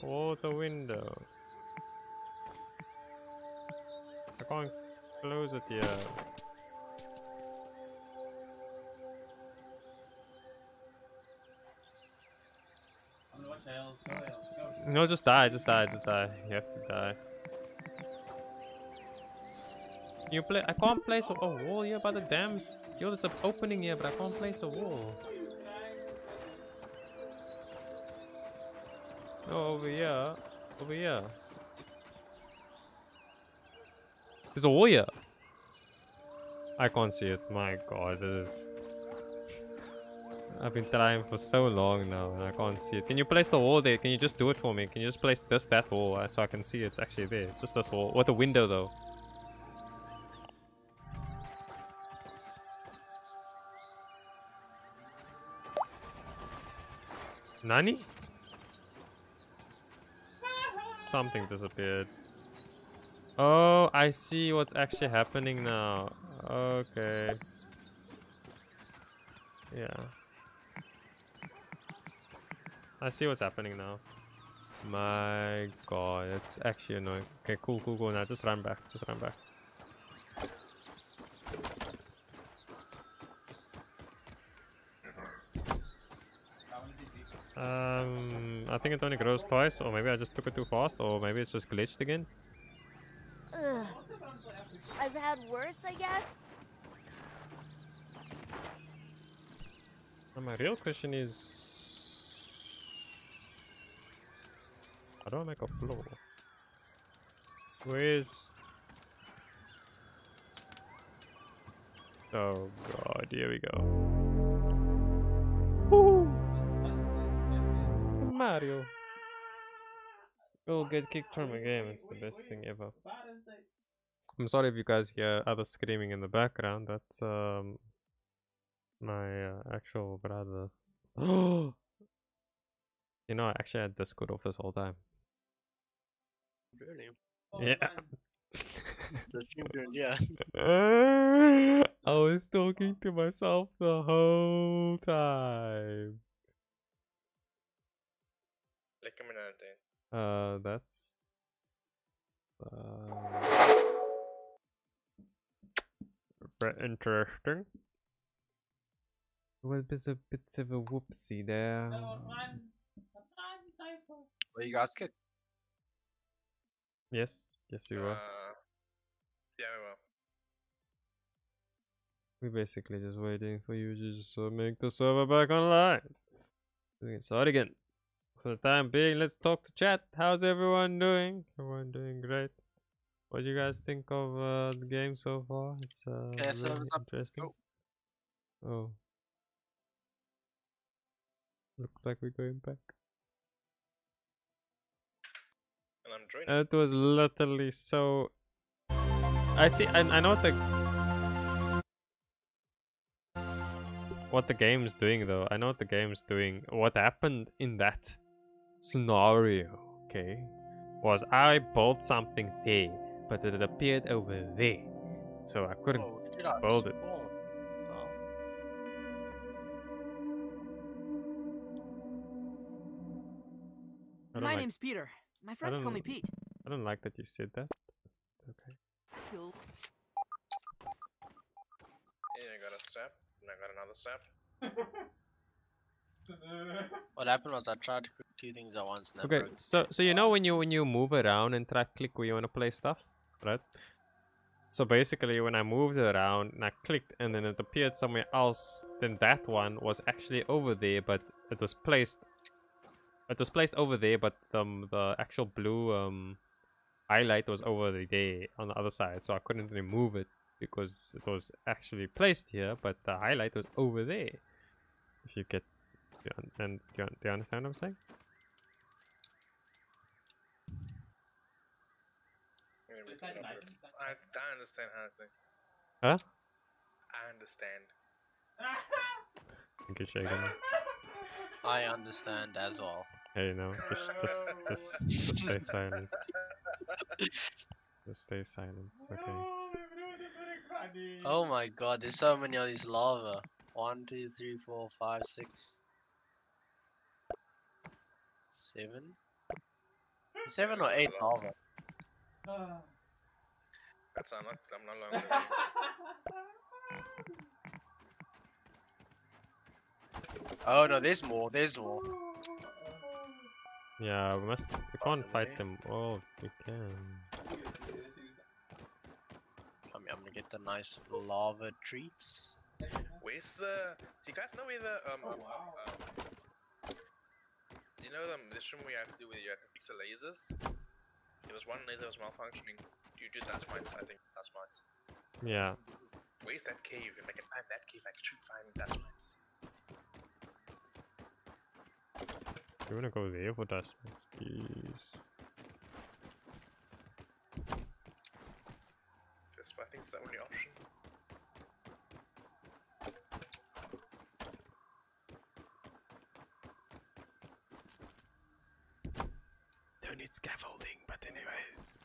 Oh, the window. I can't close it yet. No, just die, just die, just die. You have to die. You play. I can't place a, a wall here by the dams. Yo, there's an opening here, but I can't place a wall. No, over here. Over here. There's a wall here. I can't see it. My god, this is. I've been trying for so long now and I can't see it. Can you place the wall there? Can you just do it for me? Can you just place this, that wall uh, so I can see it's actually there? Just this wall. With a window though. Nani? Something disappeared. Oh, I see what's actually happening now. Okay. Yeah. I see what's happening now. My god, it's actually annoying. Okay, cool, cool, cool. Now just run back. Just run back. Um, I think it only grows twice, or maybe I just took it too fast, or maybe it's just glitched again. Ugh. I've had worse, I guess. And my real question is... How do I make a floor? Where's... Oh god, here we go. Woo! Mario! We'll get kicked from a game, it's the best thing ever. I'm sorry if you guys hear other screaming in the background, that's um my uh, actual brother. you know, I actually had Discord off this whole time. Really? Yeah. The stream turned, yeah. I was talking to myself the whole time. Uh, that's. Uh, very interesting. Well, there's a bit of a whoopsie there. Well, you guys kicked. Yes, yes, we were. yeah, we were. We're basically just waiting for you to just uh, make the server back online. We can start again. For the time being, let's talk to chat. How's everyone doing? Everyone doing great. What do you guys think of uh, the game so far? It's uh, Okay, really server's up. Let's interesting. go. Oh. Looks like we're going back. I'm joining. It was literally so. I see. I, I know what the. what the game's doing though. I know what the game's doing. What happened in that scenario, okay, was I built something there, but it appeared over there. So I couldn't Oh, build it. spawn? Oh. I don't My like- name's Peter. My friends call me Pete. I don't like that you said that. Okay. I feel Yeah, I got a sap, and I got another sap. What happened was I tried to cook two things at once and Okay, so so you know when you when you move around and try click where you want to play stuff, right? So basically, when I moved it around and I clicked and then it appeared somewhere else, then that one was actually over there, but it was placed. It was placed over there, but um the actual blue um highlight was over the- there on the other side, so I couldn't remove it because it was actually placed here, but the highlight was over there. If you get, do you, and do you, do you understand what I'm saying? Yeah, we can go for it. I, I understand how to think. Huh? I understand. Thank you, Shagan. I understand as well. Hey, no, just, just, just, just stay silent. Just stay silent. Okay. Oh my god, there's so many of these lava. One, two, three, four, five, six, seven, seven or eight lava. That's I'm not. I'm no longer. Oh no, there's more. There's more. Yeah, we must. We can't fight them all. We can. Come here, I'm gonna get the nice lava treats. Where's the? Do you guys know where the um? um, um you know the mission we have to do where you have to fix the lasers? There was one laser that was malfunctioning. You do dust mites, I think dust mites. Yeah. Where's that cave? If I can find that cave, I should find dust mites. You wanna go there for dust mites, please? Because I think it's the only option. Don't need scaffolding, but anyways.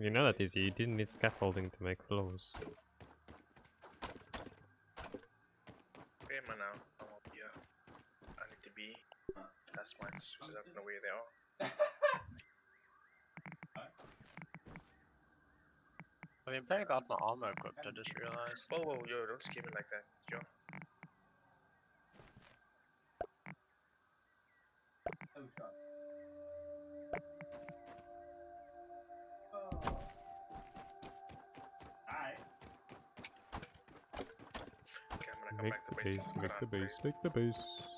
You know that easy. You didn't need scaffolding to make floors. Where am I now? I'm up here. I need to be dust mites, which I don't know where they are. I've been playing without my armor equipped, I just realized. Whoa, whoa, yo, don't skip it like that, yo. Okay, I'm gonna come Make the base. base, make the base, make the base.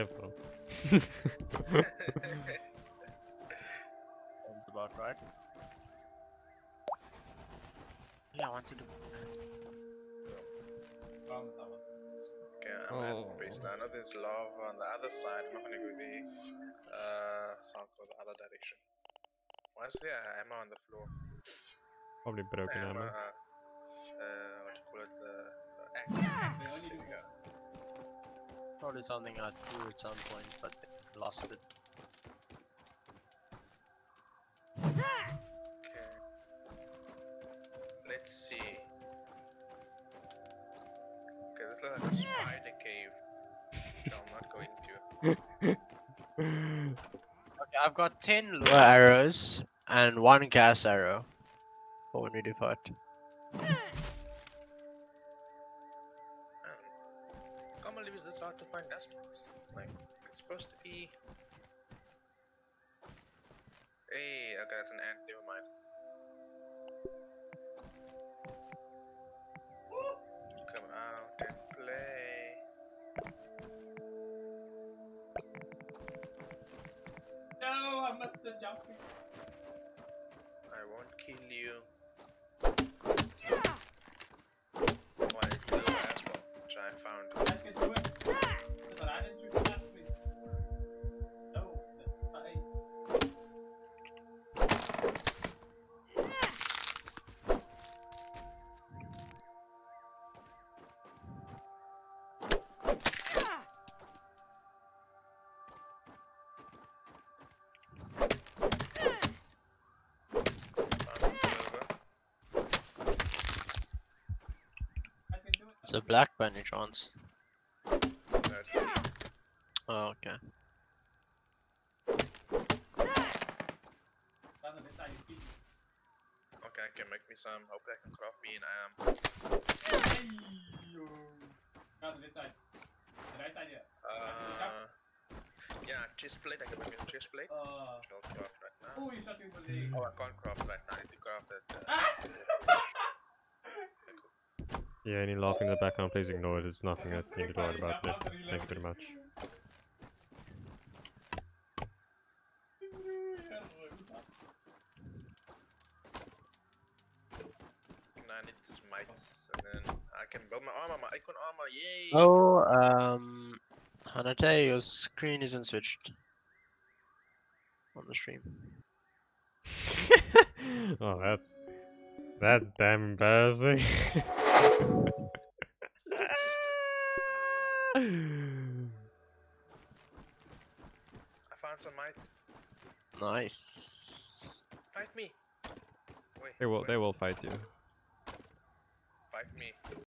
Clever. Sounds about right. Yeah, I wanted to. do. Okay, I'm at base now. Now lava on the other side. I'm not gonna go there. Uh, so the other direction. Why is there a hammer on the floor? Probably broken hammer. ammo. Uh, uh, what do you call it? The, the axe. There we go. Probably something I threw at some point, but lost it. Okay. Let's see. Okay, this looks like a spider cave. Which I'm not going to. Okay, I've got 10 lure arrows and one gas arrow for when we do fight. find mites. Like, it's supposed to be. Hey, okay, that's an ant. Never mind. Come out and play. No, I missed the jumping. It's a black by any chance. No, it's not. Oh, okay. Okay, I can make me some. Hope I can craft me an am. Uh, yeah, chest plate. I can make me a chest plate. I'll craft right now. Oh, I can't craft right now. I need to craft it. Uh, Yeah, any laughing in the background, please ignore it. It's nothing that you need to worry about. Yeah. Thank you very much. and I need smites, and then I can build my armor, my acorn armor. Yay! Oh, um, Hanate, your screen isn't switched on the stream. oh, that's that's damn embarrassing. I found some mites. Nice. Fight me. Wait. they will wait, they will fight you. Fight me.